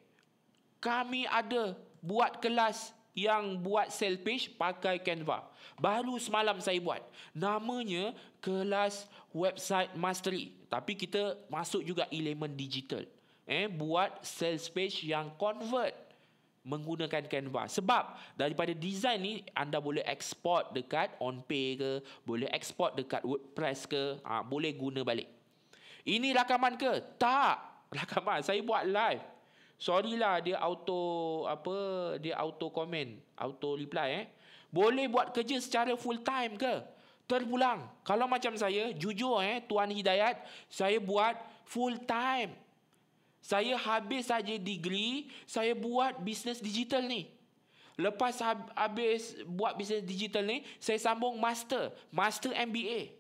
Kami ada buat kelas yang buat sell page pakai Canva. Baru semalam saya buat. Namanya kelas website mastery. Tapi kita masuk juga elemen digital. Eh buat sales page yang convert menggunakan Canva. Sebab daripada design ni anda boleh export dekat OnPay ke, boleh export dekat WordPress ke, ha, boleh guna balik. Ini rakaman ke? Tak. Rakaman saya buat live. Sorry lah dia auto apa dia auto comment, auto reply eh. Boleh buat kerja secara full time ke? Terpulang. Kalau macam saya, jujur eh Tuan Hidayat, saya buat full time. Saya habis saja degree, saya buat bisnes digital ni. Lepas habis buat bisnes digital ni, saya sambung master, master MBA.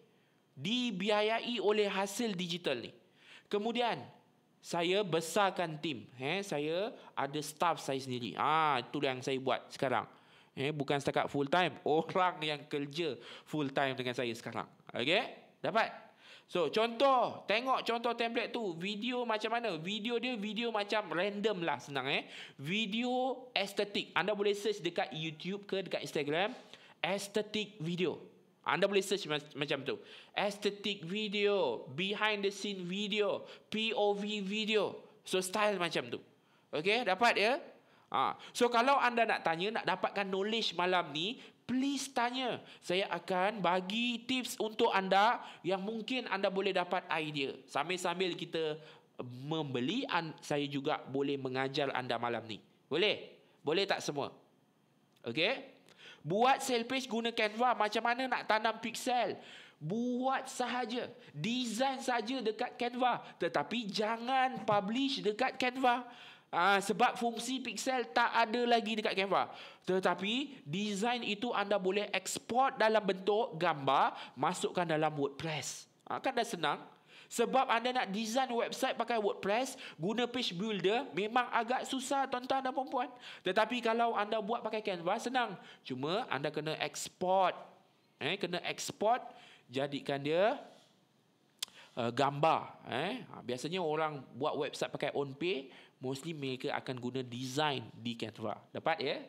Dibiayai oleh hasil digital ni. Kemudian, saya besarkan tim. Eh, saya ada staff saya sendiri. Ah, itu yang saya buat sekarang. Eh, bukan setakat full time. Orang yang kerja full time dengan saya sekarang. Okay? Dapat? So, contoh. Tengok contoh template tu. Video macam mana? Video dia video macam random lah senang eh. Video estetik. Anda boleh search dekat YouTube ke dekat Instagram. Estetik video. Anda boleh search macam tu. Aesthetic video, behind the scene video, POV video. So style macam tu. Okay, dapat ya? Ha. So kalau anda nak tanya, nak dapatkan knowledge malam ni, please tanya. Saya akan bagi tips untuk anda yang mungkin anda boleh dapat idea. Sambil-sambil kita membeli, saya juga boleh mengajar anda malam ni. Boleh? Boleh tak semua? Okay? Buat sale page guna Canva macam mana nak tanam pixel. Buat sahaja. Design saja dekat Canva. Tetapi jangan publish dekat Canva. Ha, sebab fungsi pixel tak ada lagi dekat Canva. Tetapi design itu anda boleh export dalam bentuk gambar. Masukkan dalam WordPress. Ha, kan dah senang. Sebab anda nak design website pakai WordPress, guna page builder, memang agak susah tuan-tuan dan perempuan. Tetapi kalau anda buat pakai Canva, senang. Cuma anda kena export. Eh, kena export, jadikan dia uh, gambar. Eh. Ha, biasanya orang buat website pakai OnPay, mostly mereka akan guna design di Canva. Dapat ya?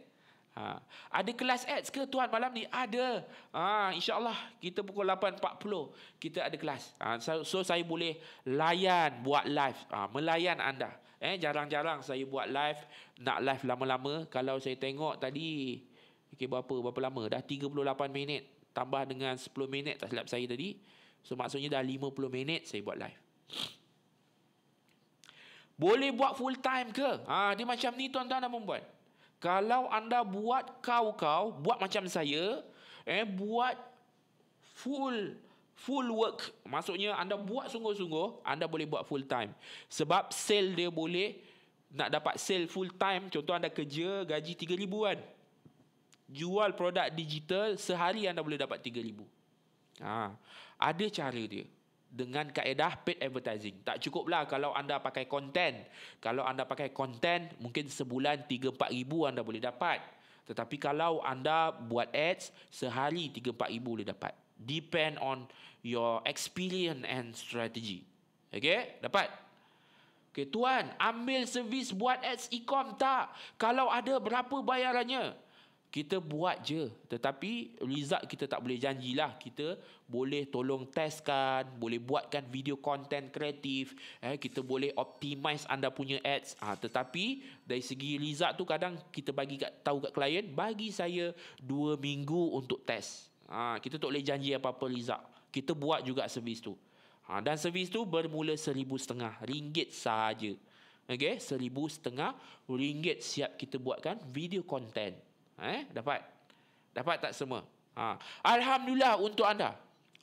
Ha. Ada kelas ads ke tuan malam ni? Ada. Ha, InsyaAllah kita pukul 8.40 kita ada kelas. Ha, so, so saya boleh layan buat live. Ha, melayan anda. Eh, jarang-jarang saya buat live. Nak live lama-lama. Kalau saya tengok tadi. Okay, berapa, berapa lama? Dah 38 minit. Tambah dengan 10 minit tak silap saya tadi. So maksudnya dah 50 minit saya buat live. Boleh buat full time ke? Ha, dia macam ni tuan-tuan dan perempuan. Kalau anda buat kau-kau, buat macam saya, eh buat full full work. Maksudnya anda buat sungguh-sungguh, anda boleh buat full time. Sebab sale dia boleh nak dapat sale full time, contoh anda kerja gaji 3000 kan. Jual produk digital sehari anda boleh dapat 3000. Ha, ada cara dia dengan kaedah paid advertising. Tak cukuplah kalau anda pakai konten. Kalau anda pakai konten, mungkin sebulan 3-4 ribu anda boleh dapat. Tetapi kalau anda buat ads, sehari 3-4 ribu boleh dapat. Depend on your experience and strategy. Okay, dapat? Okay, tuan, ambil servis buat ads e-com tak? Kalau ada, berapa bayarannya? Kita buat je tetapi result kita tak boleh janjilah kita boleh tolong testkan boleh buatkan video content kreatif eh kita boleh optimize anda punya ads ha, tetapi dari segi result tu kadang kita bagi kat, tahu kat klien bagi saya 2 minggu untuk test ha, kita tak boleh janji apa-apa result kita buat juga servis tu. Ha, dan servis tu bermula seribu setengah ringgit sahaja. Okay, seribu setengah ringgit siap kita buatkan video content. Eh, dapat? Dapat tak semua? Ha. Alhamdulillah untuk anda.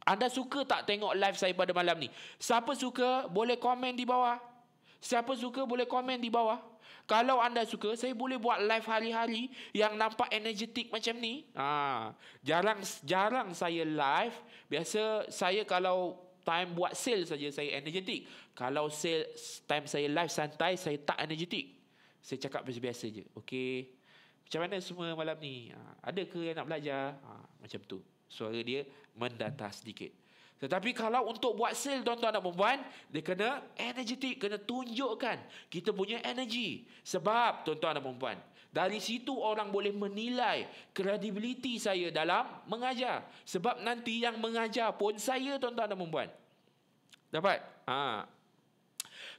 Anda suka tak tengok live saya pada malam ni? Siapa suka boleh komen di bawah. Siapa suka boleh komen di bawah. Kalau anda suka, saya boleh buat live hari-hari yang nampak energetik macam ni. Ha, jarang jarang saya live. Biasa saya kalau time buat sale saja saya energetik. Kalau sale time saya live santai, saya tak energetik. Saya cakap biasa-biasa je. Okey. Macam mana semua malam ni? Ha, ada ke yang nak belajar? Ha, macam tu. Suara dia mendatar sedikit. Tetapi kalau untuk buat sale tuan-tuan dan perempuan, dia kena energetik, kena tunjukkan kita punya energi. Sebab tuan-tuan dan perempuan, dari situ orang boleh menilai kredibiliti saya dalam mengajar. Sebab nanti yang mengajar pun saya tuan-tuan dan perempuan. Dapat? Ha.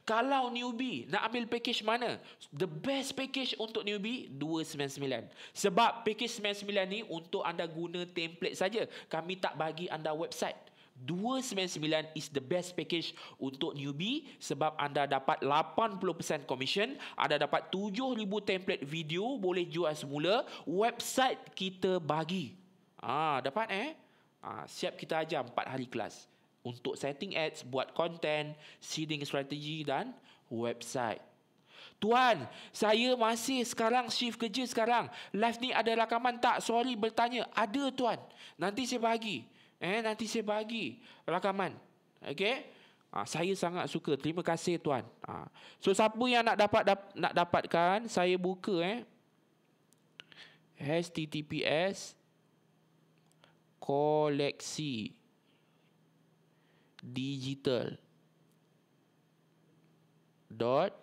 Kalau newbie nak ambil package mana? The best package untuk newbie 299. Sebab package 99 ni untuk anda guna template saja. Kami tak bagi anda website. 299 is the best package untuk newbie sebab anda dapat 80% commission, anda dapat 7000 template video boleh jual semula, website kita bagi. Ah, dapat eh? Ah, siap kita ajar 4 hari kelas untuk setting ads, buat content, seeding strategi dan website. Tuan, saya masih sekarang shift kerja sekarang. Live ni ada rakaman tak? Sorry bertanya. Ada tuan. Nanti saya bagi. Eh, nanti saya bagi rakaman. Okay? Ha, saya sangat suka. Terima kasih tuan. Ha. So siapa yang nak dapat dap, nak dapatkan, saya buka eh. HTTPS koleksi digital dot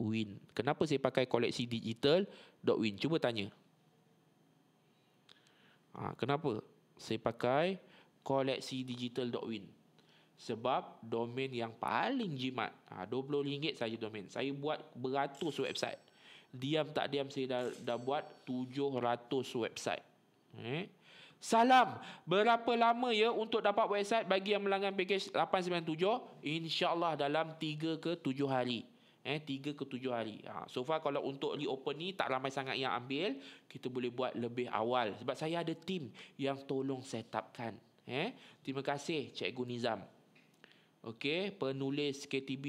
win. Kenapa saya pakai koleksi digital dot win? Cuba tanya. Ha, kenapa saya pakai koleksi digital dot win? Sebab domain yang paling jimat. Ha, RM20 saja domain. Saya buat beratus website. Diam tak diam saya dah, dah buat 700 website. Eh? Salam. Berapa lama ya untuk dapat website bagi yang melanggan package 897? InsyaAllah dalam 3 ke 7 hari. Eh, 3 ke 7 hari. Ha, so far kalau untuk reopen ni tak ramai sangat yang ambil. Kita boleh buat lebih awal. Sebab saya ada tim yang tolong set upkan. Eh, terima kasih Cikgu Nizam. Okey, penulis KTB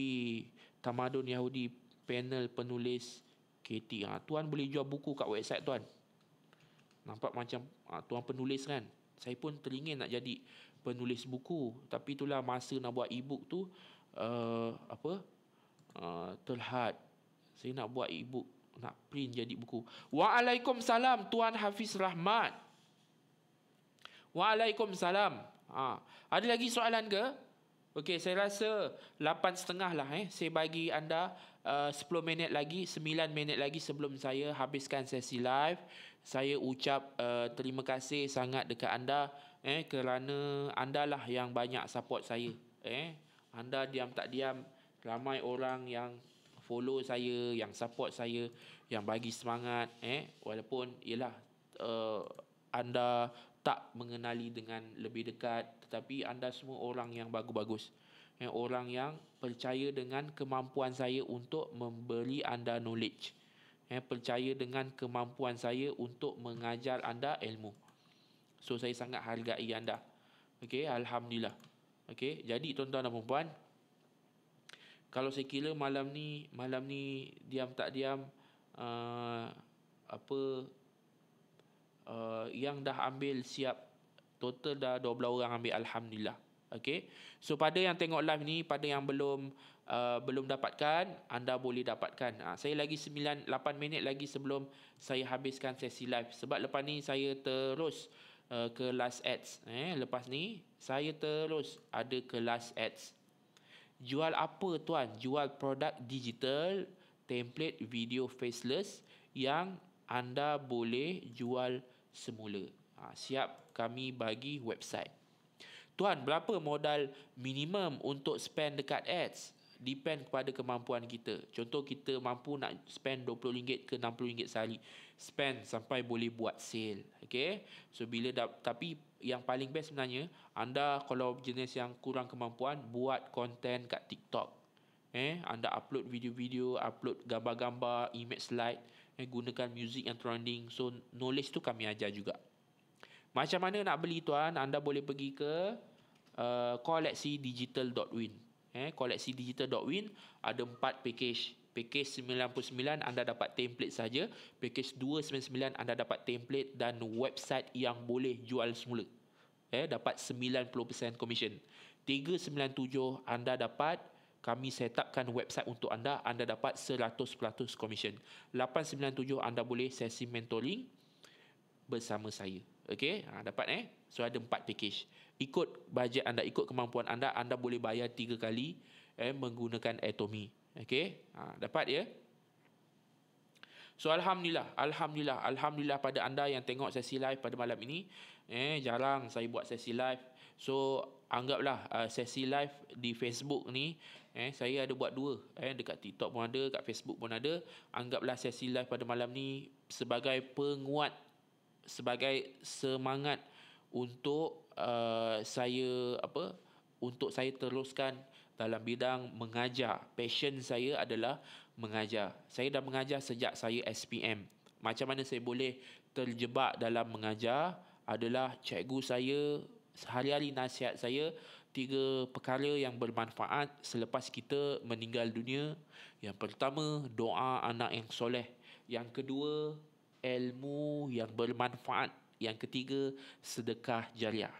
Tamadun Yahudi panel penulis KT. Ha, tuan boleh jual buku kat website tuan. Nampak macam uh, tuan penulis kan. Saya pun teringin nak jadi penulis buku. Tapi itulah masa nak buat e-book tu uh, apa uh, terhad. Saya nak buat e-book nak print jadi buku. Waalaikumsalam Tuan Hafiz Rahmat. Waalaikumsalam. Ha. Ada lagi soalan ke? Okey, saya rasa lapan setengah lah eh. Saya bagi anda uh, 10 minit lagi, 9 minit lagi sebelum saya habiskan sesi live saya ucap uh, terima kasih sangat dekat anda eh kerana anda lah yang banyak support saya eh. Anda diam tak diam ramai orang yang follow saya yang support saya yang bagi semangat eh. Walaupun ialah uh, anda tak mengenali dengan lebih dekat tetapi anda semua orang yang bagus-bagus eh. Orang yang percaya dengan kemampuan saya untuk memberi anda knowledge eh, percaya dengan kemampuan saya untuk mengajar anda ilmu. So saya sangat hargai anda. Okey, alhamdulillah. Okey, jadi tuan-tuan dan puan kalau saya kira malam ni malam ni diam tak diam uh, apa uh, yang dah ambil siap total dah 12 orang ambil alhamdulillah. Okey. So pada yang tengok live ni, pada yang belum uh, belum dapatkan, anda boleh dapatkan. Uh, saya lagi 9 8 minit lagi sebelum saya habiskan sesi live. Sebab lepas ni saya terus uh, ke last ads. Eh, lepas ni saya terus ada ke last ads. Jual apa tuan? Jual produk digital, template video faceless yang anda boleh jual semula. Ha, siap kami bagi website. Tuan, berapa modal minimum untuk spend dekat ads? Depend kepada kemampuan kita. Contoh kita mampu nak spend RM20 ke RM60 sehari. Spend sampai boleh buat sale. Okay. So bila dah, tapi yang paling best sebenarnya, anda kalau jenis yang kurang kemampuan, buat konten kat TikTok. Eh, anda upload video-video, upload gambar-gambar, image slide, eh, gunakan music yang trending. So knowledge tu kami ajar juga. Macam mana nak beli tuan? Anda boleh pergi ke uh, koleksidigital.win eh, koleksi digital.win ada empat package. Package 99 anda dapat template saja package 299 anda dapat template dan website yang boleh jual semula. Eh dapat 90% commission. 397 anda dapat kami set upkan website untuk anda anda dapat 100% commission. 897 anda boleh sesi mentoring bersama saya okey ha, dapat eh? So ada empat package. Ikut bajet anda ikut kemampuan anda anda boleh bayar tiga kali eh menggunakan Atomy okey? Ha, dapat ya? So alhamdulillah alhamdulillah alhamdulillah pada anda yang tengok sesi live pada malam ini. Eh jarang saya buat sesi live. So anggaplah uh, sesi live di Facebook ni eh saya ada buat dua. Eh dekat TikTok pun ada dekat Facebook pun ada. Anggaplah sesi live pada malam ni sebagai penguat sebagai semangat untuk uh, saya apa untuk saya teruskan dalam bidang mengajar. Passion saya adalah mengajar. Saya dah mengajar sejak saya SPM. Macam mana saya boleh terjebak dalam mengajar adalah cikgu saya sehari-hari nasihat saya tiga perkara yang bermanfaat selepas kita meninggal dunia. Yang pertama, doa anak yang soleh. Yang kedua, ilmu yang bermanfaat yang ketiga, sedekah jariah.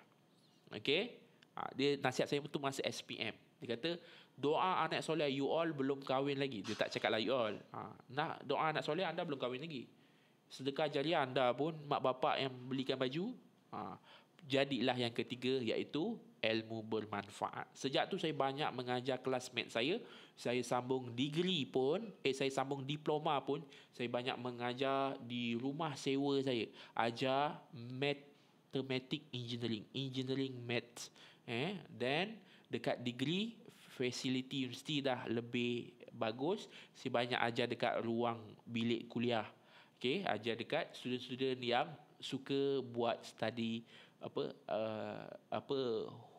Okey? Ha, dia nasihat saya betul masa SPM. Dia kata, doa anak soleh, you all belum kahwin lagi. Dia tak cakap lah you all. Ha, nak doa anak soleh, anda belum kahwin lagi. Sedekah jariah anda pun, mak bapak yang belikan baju, ha, jadilah yang ketiga iaitu ilmu bermanfaat. Sejak tu saya banyak mengajar classmate saya. Saya sambung degree pun, eh saya sambung diploma pun, saya banyak mengajar di rumah sewa saya. Ajar mathematic engineering, engineering maths. Eh, then dekat degree facility universiti dah lebih bagus. Saya banyak ajar dekat ruang bilik kuliah. Okay, ajar dekat student-student yang suka buat study apa uh, apa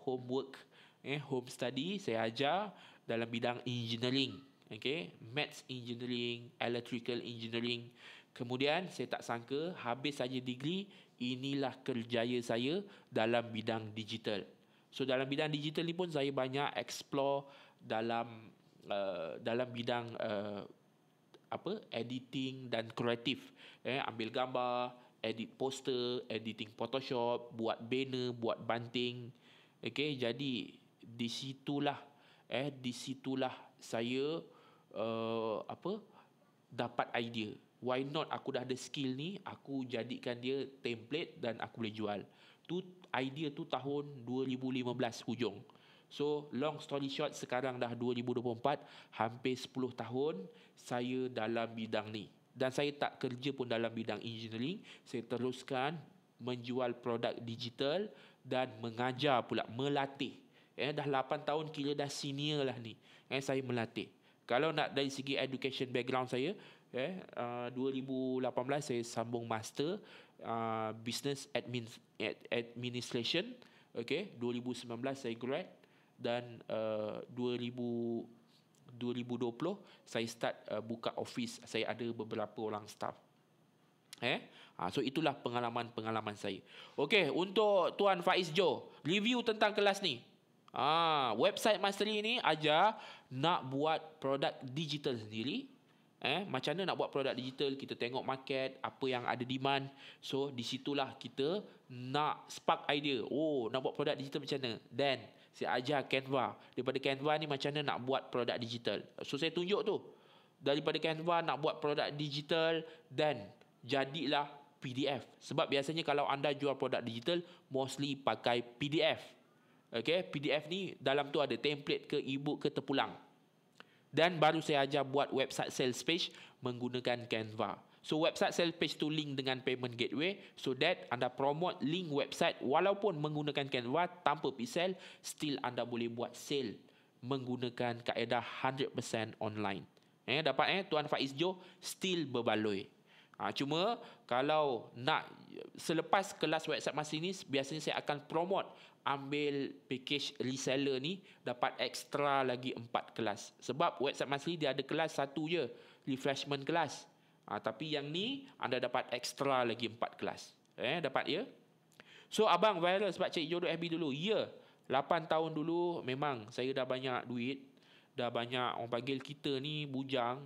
homework eh home study saya ajar dalam bidang engineering okay? Maths engineering electrical engineering. Kemudian saya tak sangka habis saja degree inilah kerjaya saya dalam bidang digital. So dalam bidang digital ni pun saya banyak explore dalam uh, dalam bidang uh, apa editing dan kreatif. Eh ambil gambar edit poster, editing Photoshop, buat banner, buat banting. Okay, jadi di situlah eh di situlah saya uh, apa dapat idea. Why not aku dah ada skill ni, aku jadikan dia template dan aku boleh jual. Tu idea tu tahun 2015 hujung. So long story short sekarang dah 2024 hampir 10 tahun saya dalam bidang ni dan saya tak kerja pun dalam bidang engineering saya teruskan menjual produk digital dan mengajar pula melatih. Eh dah 8 tahun kira dah senior lah ni. Eh saya melatih. Kalau nak dari segi education background saya eh uh, 2018 saya sambung master uh, business admin administration. Okey 2019 saya grad dan uh, 2000 2020 saya start uh, buka office. Saya ada beberapa orang staff eh? Ha, so itulah pengalaman-pengalaman saya. Okey untuk tuan Faiz Jo review tentang kelas ni. Ah ha, website mastery ni ajar nak buat produk digital sendiri. Eh macam mana nak buat produk digital? Kita tengok market apa yang ada demand. So di situlah kita nak spark idea. Oh nak buat produk digital macam mana? Then saya ajar Canva. Daripada Canva ni macam mana nak buat produk digital. So saya tunjuk tu. Daripada Canva nak buat produk digital dan jadilah PDF. Sebab biasanya kalau anda jual produk digital mostly pakai PDF. Okay, PDF ni dalam tu ada template ke ebook ke terpulang. Dan baru saya ajar buat website sales page menggunakan Canva. So website sales page tu link dengan payment gateway so that anda promote link website walaupun menggunakan Canva tanpa pisel still anda boleh buat sale menggunakan kaedah 100% online. Eh dapat eh Tuan Faiz Jo still berbaloi. Ha, cuma kalau nak selepas kelas WhatsApp masa ini biasanya saya akan promote ambil package reseller ni dapat extra lagi 4 kelas. Sebab WhatsApp Masli dia ada kelas satu je, refreshment kelas. Ha, tapi yang ni anda dapat extra lagi 4 kelas. Eh dapat ya? So abang viral sebab cek jodoh FB dulu. Ya. 8 tahun dulu memang saya dah banyak duit, dah banyak orang panggil kita ni bujang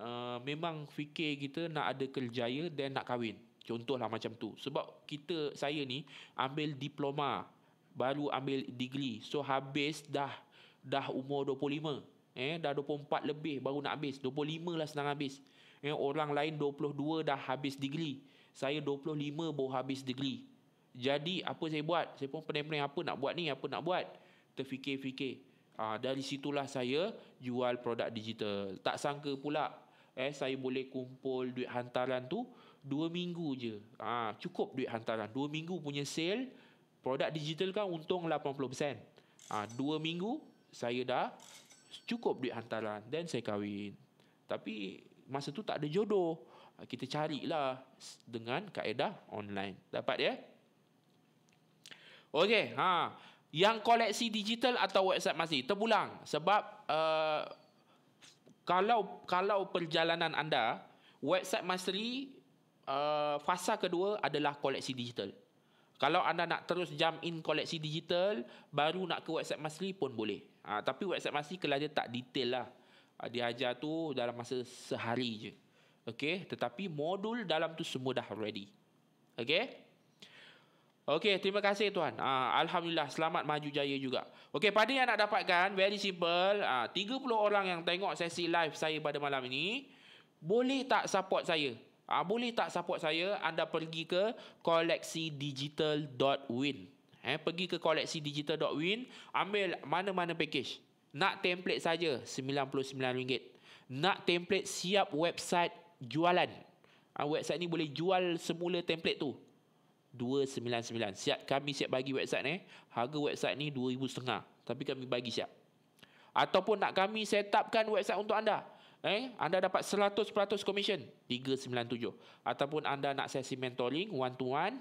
uh, memang fikir kita nak ada kerjaya dan nak kahwin. Contohlah macam tu. Sebab kita, saya ni ambil diploma. Baru ambil degree. So habis dah dah umur 25. Eh, dah 24 lebih baru nak habis. 25 lah senang habis. Eh, orang lain 22 dah habis degree. Saya 25 baru habis degree. Jadi apa saya buat? Saya pun pening-pening apa nak buat ni, apa nak buat. Terfikir-fikir. Ha, dari situlah saya jual produk digital. Tak sangka pula eh saya boleh kumpul duit hantaran tu dua minggu je. Ah ha, cukup duit hantaran. Dua minggu punya sale produk digital kan untung 80%. Ah ha, dua minggu saya dah cukup duit hantaran dan saya kahwin. Tapi masa tu tak ada jodoh. Ha, kita carilah dengan kaedah online. Dapat ya? Okey, ha. Yang koleksi digital atau WhatsApp masih terpulang sebab uh, kalau kalau perjalanan anda website mastery uh, fasa kedua adalah koleksi digital. Kalau anda nak terus jump in koleksi digital, baru nak ke website mastery pun boleh. Ha, tapi website mastery kalau dia tak detail lah. Ha, dia ajar tu dalam masa sehari je. Okay, tetapi modul dalam tu semua dah ready. Okay. Okey, terima kasih tuan. Uh, Alhamdulillah, selamat maju jaya juga. Okey, pada yang nak dapatkan, very simple. Uh, 30 orang yang tengok sesi live saya pada malam ini, boleh tak support saya? Uh, boleh tak support saya? Anda pergi ke koleksidigital.win. Eh, pergi ke koleksidigital.win, ambil mana-mana package. Nak template saja RM99. Nak template siap website jualan. Uh, website ni boleh jual semula template tu. 299. Siap kami siap bagi website ni. Harga website ni 2500 tapi kami bagi siap. Ataupun nak kami set upkan website untuk anda. Eh, anda dapat 100% commission 397 ataupun anda nak sesi mentoring one to one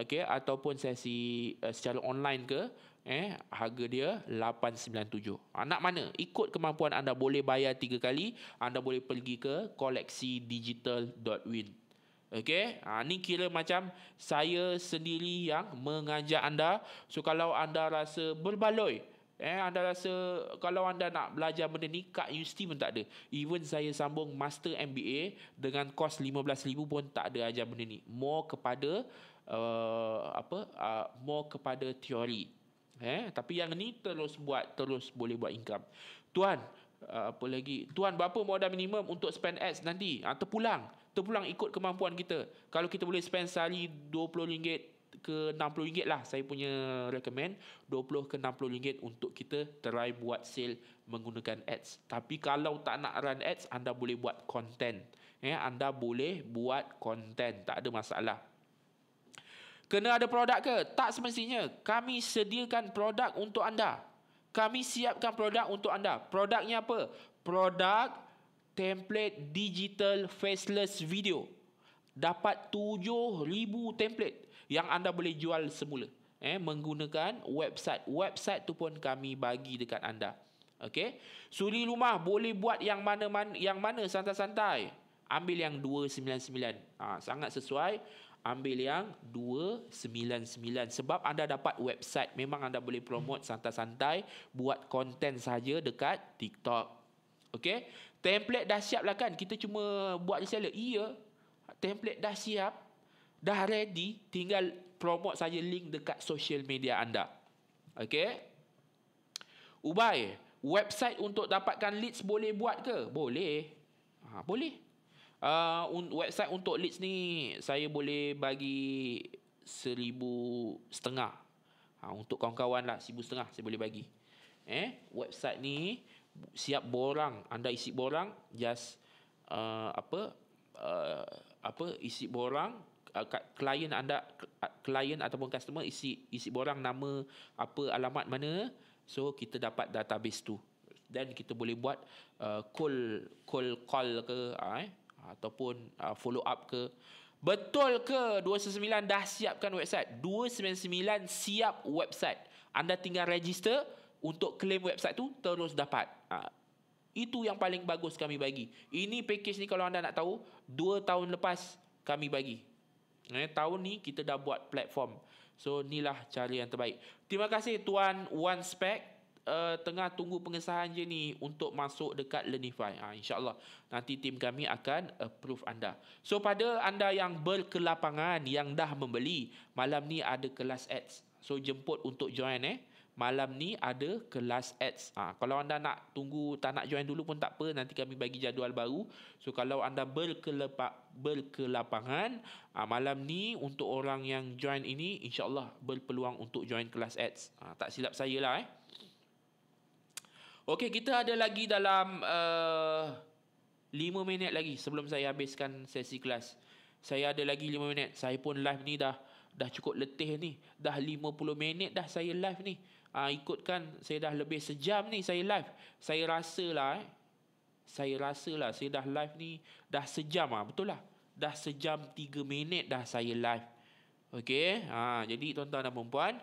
okey ataupun sesi uh, secara online ke eh harga dia 897. Ha, nak mana? Ikut kemampuan anda boleh bayar 3 kali, anda boleh pergi ke koleksidigital.win. Okey, ha, ni kira macam saya sendiri yang mengajak anda. So kalau anda rasa berbaloi, eh anda rasa kalau anda nak belajar benda ni kat universiti pun tak ada. Even saya sambung master MBA dengan kos 15000 pun tak ada ajar benda ni. More kepada uh, apa? Uh, more kepada teori. Eh, tapi yang ni terus buat terus boleh buat income. Tuan, uh, apa lagi? Tuan berapa modal minimum untuk spend ads nanti? Ha, terpulang terpulang ikut kemampuan kita. Kalau kita boleh spend sehari RM20 ke RM60 lah saya punya recommend 20 ke RM60 untuk kita try buat sale menggunakan ads. Tapi kalau tak nak run ads, anda boleh buat content. Eh, anda boleh buat content, tak ada masalah. Kena ada produk ke? Tak semestinya. Kami sediakan produk untuk anda. Kami siapkan produk untuk anda. Produknya apa? Produk template digital faceless video. Dapat 7,000 template yang anda boleh jual semula. Eh, menggunakan website. Website tu pun kami bagi dekat anda. Okay. Suri rumah boleh buat yang mana-mana yang mana santai-santai. Ambil yang 299. Ha, sangat sesuai. Ambil yang 299 sebab anda dapat website memang anda boleh promote santai-santai buat konten saja dekat TikTok. Okey. Template dah siap lah kan? Kita cuma buat reseller Iya. Template dah siap Dah ready Tinggal promote saja link dekat social media anda. Okay Ubay Website untuk dapatkan leads boleh buat ke? Boleh. Ha, Boleh. Uh, Website untuk leads ni Saya boleh bagi Seribu setengah. Ha, Untuk kawan-kawan lah Seribu setengah saya boleh bagi. Eh, website ni siap borang anda isi borang just uh, apa uh, apa isi borang uh, klien anda klien ataupun customer isi isi borang nama apa alamat mana so kita dapat database tu. Dan kita boleh buat uh, call call call ke uh, ataupun uh, follow up ke. Betul ke? 299 dah siapkan website. 299 siap website. Anda tinggal register untuk claim website tu terus dapat uh, itu yang paling bagus kami bagi ini package ni kalau anda nak tahu 2 tahun lepas kami bagi eh, tahun ni kita dah buat platform so inilah cara yang terbaik terima kasih tuan One Spec uh, tengah tunggu pengesahan je ni untuk masuk dekat Learnify. Ha, InsyaAllah nanti tim kami akan approve anda. So pada anda yang berkelapangan yang dah membeli, malam ni ada kelas ads. So jemput untuk join eh. Malam ni ada kelas ads. Ha, kalau anda nak tunggu tak nak join dulu pun tak apa. Nanti kami bagi jadual baru. So kalau anda berkelepak, berkelapangan. Ha, malam ni untuk orang yang join ini. InsyaAllah berpeluang untuk join kelas ads. Ha, tak silap saya lah eh. Okey, kita ada lagi dalam uh, 5 minit lagi sebelum saya habiskan sesi kelas. Saya ada lagi 5 minit. Saya pun live ni dah dah cukup letih ni. Dah 50 minit dah saya live ni. Uh, ikutkan saya dah lebih sejam ni saya live. Saya rasa lah eh. Saya rasa lah saya dah live ni dah sejam ah betul lah. Dah sejam 3 minit dah saya live. Okey, ha, jadi tuan-tuan dan puan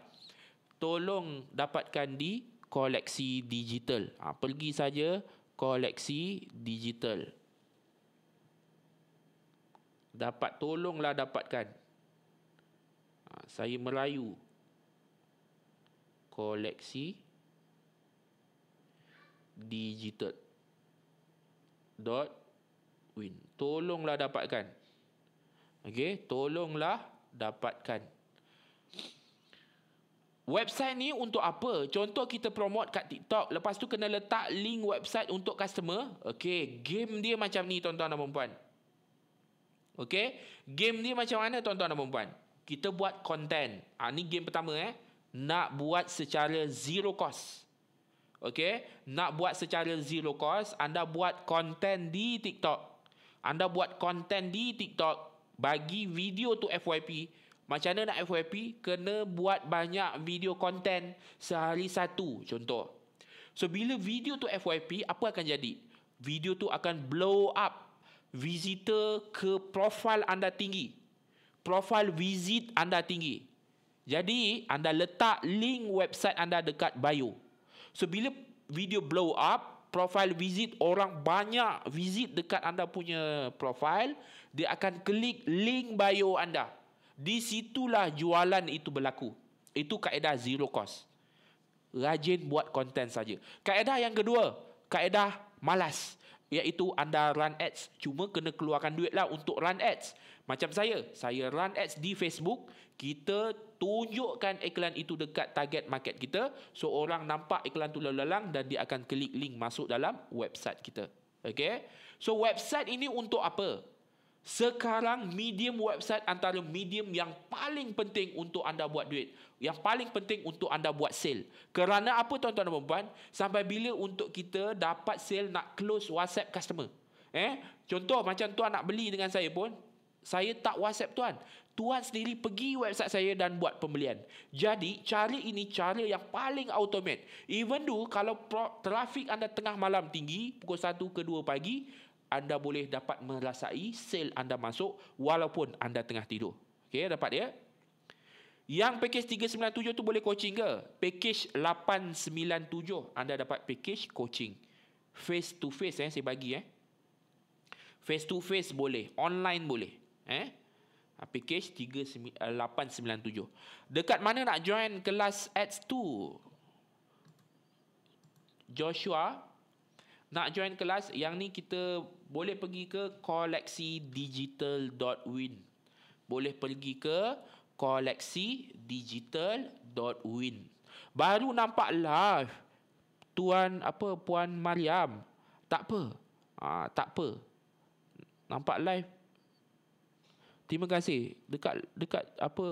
tolong dapatkan di koleksi digital. Ha, pergi saja koleksi digital. Dapat tolonglah dapatkan. Ha, saya merayu. Koleksi digital. Dot win. Tolonglah dapatkan. Okey, tolonglah dapatkan. Website ni untuk apa? Contoh kita promote kat TikTok, lepas tu kena letak link website untuk customer. Okay, game dia macam ni tuan-tuan dan puan Okay, game dia macam mana tuan-tuan dan puan Kita buat content. Ah ha, ni game pertama eh. Nak buat secara zero cost. Okay, nak buat secara zero cost, anda buat content di TikTok. Anda buat content di TikTok bagi video tu FYP macam mana nak FYP? Kena buat banyak video konten sehari satu contoh. So bila video tu FYP, apa akan jadi? Video tu akan blow up. Visitor ke profile anda tinggi. Profile visit anda tinggi. Jadi anda letak link website anda dekat bio. So bila video blow up, profile visit orang banyak visit dekat anda punya profile, dia akan klik link bio anda. Di situlah jualan itu berlaku. Itu kaedah zero cost. Rajin buat konten saja. Kaedah yang kedua, kaedah malas. Iaitu anda run ads. Cuma kena keluarkan duit lah untuk run ads. Macam saya, saya run ads di Facebook. Kita tunjukkan iklan itu dekat target market kita. So orang nampak iklan tu lalang dan dia akan klik link masuk dalam website kita. Okay? So website ini untuk apa? Sekarang medium website antara medium yang paling penting untuk anda buat duit. Yang paling penting untuk anda buat sale. Kerana apa tuan-tuan dan puan Sampai bila untuk kita dapat sale nak close WhatsApp customer. Eh, Contoh macam tuan nak beli dengan saya pun. Saya tak WhatsApp tuan. Tuan sendiri pergi website saya dan buat pembelian. Jadi cara ini cara yang paling automate. Even though kalau trafik anda tengah malam tinggi. Pukul 1 ke 2 pagi anda boleh dapat merasai sel anda masuk walaupun anda tengah tidur. Okey, dapat ya? Yang package 397 tu boleh coaching ke? Package 897 anda dapat package coaching. Face to face eh saya bagi eh. Face to face boleh, online boleh. Eh? Ha, package 3897. Dekat mana nak join kelas ads tu? Joshua nak join kelas yang ni kita boleh pergi ke koleksi digital.win. Boleh pergi ke koleksi digital.win. Baru nampak live tuan apa puan Mariam. Tak apa. Ha, tak apa. Nampak live. Terima kasih. Dekat dekat apa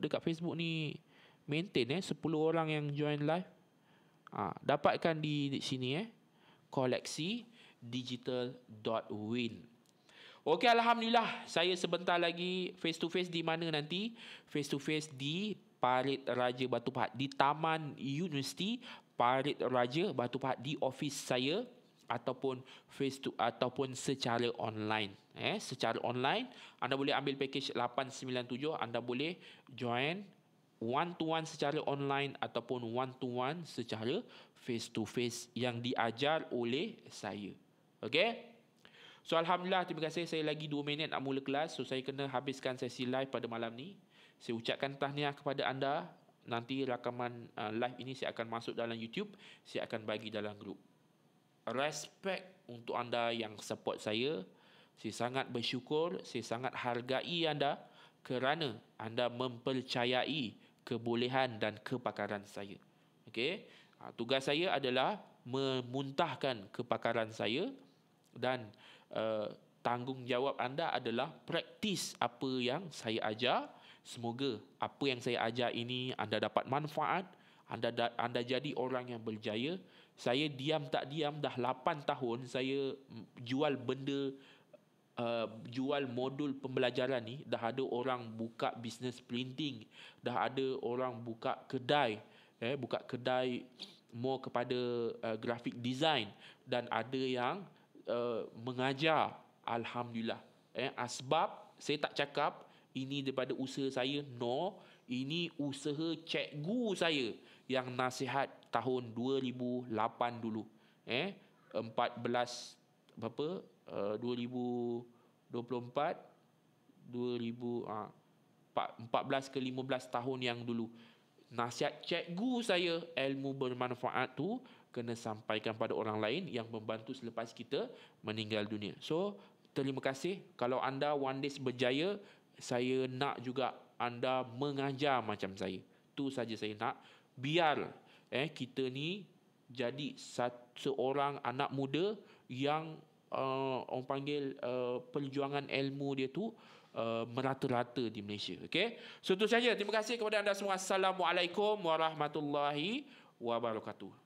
dekat Facebook ni maintain eh 10 orang yang join live. Ha, dapatkan di, di sini eh koleksi digital.win. Okey alhamdulillah saya sebentar lagi face to face di mana nanti face to face di Parit Raja Batu Pahat di Taman Universiti Parit Raja Batu Pahat di office saya ataupun face to ataupun secara online. Eh secara online anda boleh ambil package 897 anda boleh join one to one secara online ataupun one to one secara face to face yang diajar oleh saya. Okey? So alhamdulillah terima kasih. Saya lagi 2 minit nak mula kelas. So saya kena habiskan sesi live pada malam ni. Saya ucapkan tahniah kepada anda. Nanti rakaman uh, live ini saya akan masuk dalam YouTube. Saya akan bagi dalam grup respect untuk anda yang support saya. Saya sangat bersyukur, saya sangat hargai anda kerana anda mempercayai kebolehan dan kepakaran saya. Okey. Ha, tugas saya adalah memuntahkan kepakaran saya dan uh, tanggungjawab anda adalah praktis apa yang saya ajar. Semoga apa yang saya ajar ini anda dapat manfaat, anda anda jadi orang yang berjaya saya diam tak diam dah 8 tahun saya jual benda uh, jual modul pembelajaran ni dah ada orang buka bisnes printing dah ada orang buka kedai eh buka kedai more kepada uh, graphic design dan ada yang uh, mengajar. Alhamdulillah. Eh asbab saya tak cakap ini daripada usaha saya no. Ini usaha cikgu saya yang nasihat tahun 2008 dulu. Eh 14 berapa? Uh, 2024 2000 ah 14 ke 15 tahun yang dulu. Nasihat cikgu saya ilmu bermanfaat tu kena sampaikan pada orang lain yang membantu selepas kita meninggal dunia. So terima kasih. Kalau anda one day berjaya saya nak juga anda mengajar macam saya. Tu saja saya nak biar eh kita ni jadi seorang anak muda yang uh, orang panggil uh, perjuangan ilmu dia tu uh, merata-rata di Malaysia. Okey. So itu saja. Terima kasih kepada anda semua. Assalamualaikum warahmatullahi wabarakatuh.